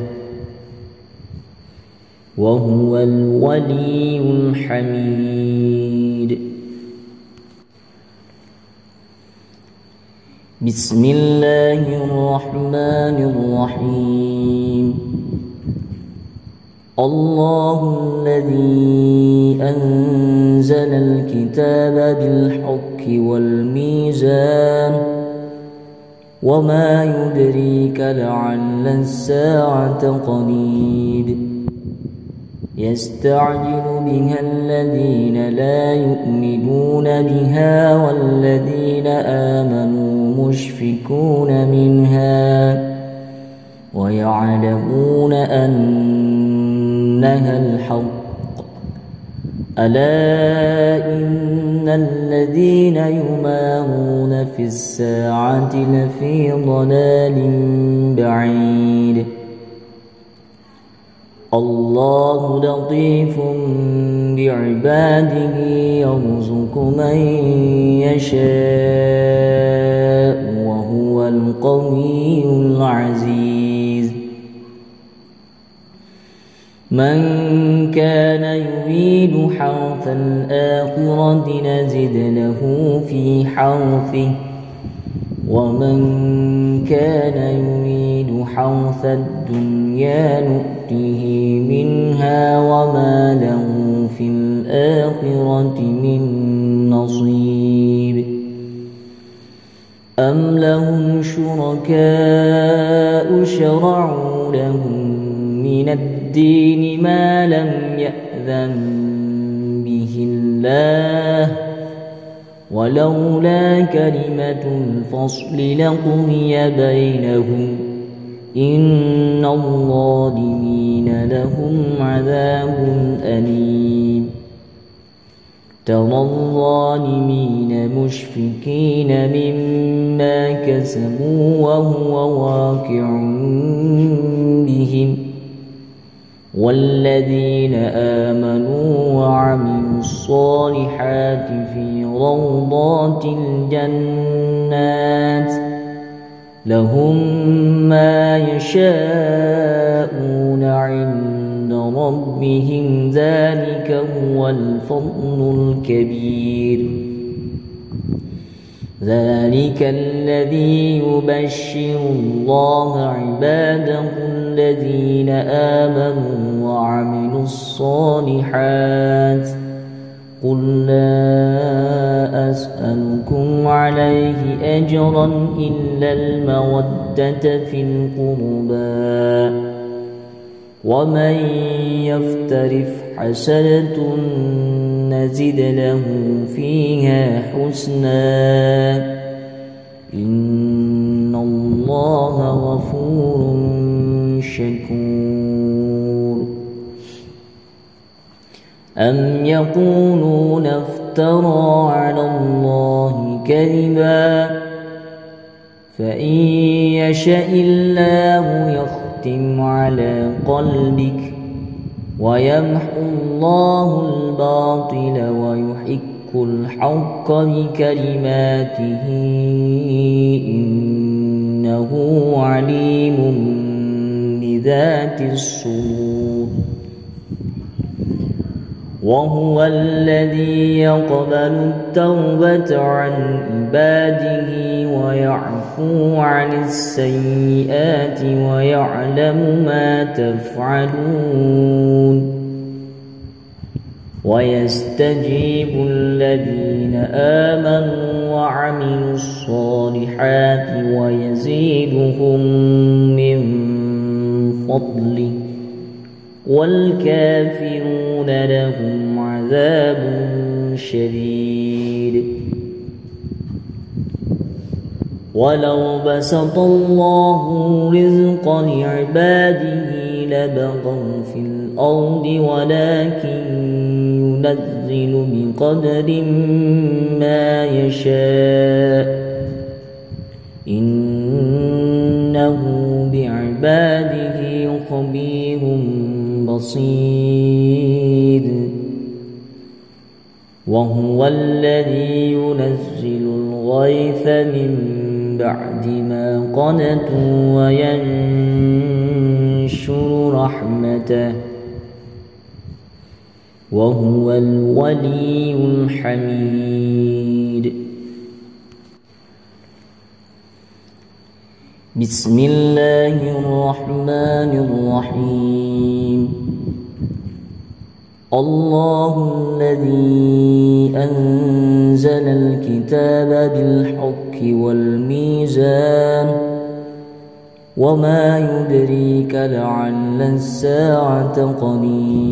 وهو الولي الحميد. بسم الله الرحمن الرحيم. الله الذي أنزل الكتاب بالحق والميزان وما يدريك لعل الساعة قريب يستعجل بها الذين لا يؤمنون بها والذين آمنوا مشفكون منها ويعلمون أنها الحق. ألا إن الذين يمارون في الساعة لفي ضلال بعيد. الله لطيف بعباده يرزق من يشاء وهو القوي العزيز. من كان يريد حرث الآخرة نزد له في حرثه. ومن كان يريد حرث الدنيا نؤته منها وما له في الآخرة من نصيب. أم لهم شركاء شرعوا لهم من الدين ما لم يأذن به الله. ولولا كلمة الفصل لقضي بينهم. إن الظالمين لهم عذاب أليم. ترى الظالمين مشفكين مما كسبوا وهو واقع بهم. والذين آمنوا وعملوا الصالحات في روضات الجنات لهم ما يشاءون عند ربهم ذلك هو الفضل الكبير. ذلك الذي يبشر الله عباده الذين آمنوا وعملوا الصالحات. قل لا أسألكم عليه أجرا إلا المودة في القربى. ومن يفترف حسنة نزد له فيها حسنا إن الله غفور شكور أم يقولون افترى على الله كذبا فإن يشاء الله يختم على قلبك ويمحو الله الباطل ويحق الحق بكلماته. إنه عليم بذات الصدور. وهو الذي يقبل التوبة عن عباده ويعفو عن السيئات ويعلم ما تفعلون. ويستجيب الذين آمنوا وعملوا الصالحات ويزيدهم من فضله. والكافرون لهم عذاب شديد. ولو بسط الله رزق لعباده لبغوا في الأرض ولكن ينزل بقدر ما يشاء إنه بعباده خبير بصير وهو الذي ينزل الغيث من بعد ما قنتوا وينشر رحمته وهو الولي الحميد بسم الله الرحمن الرحيم الله الذي أنزل الكتاب بالحق والميزان وما يدريك لعل الساعة قريب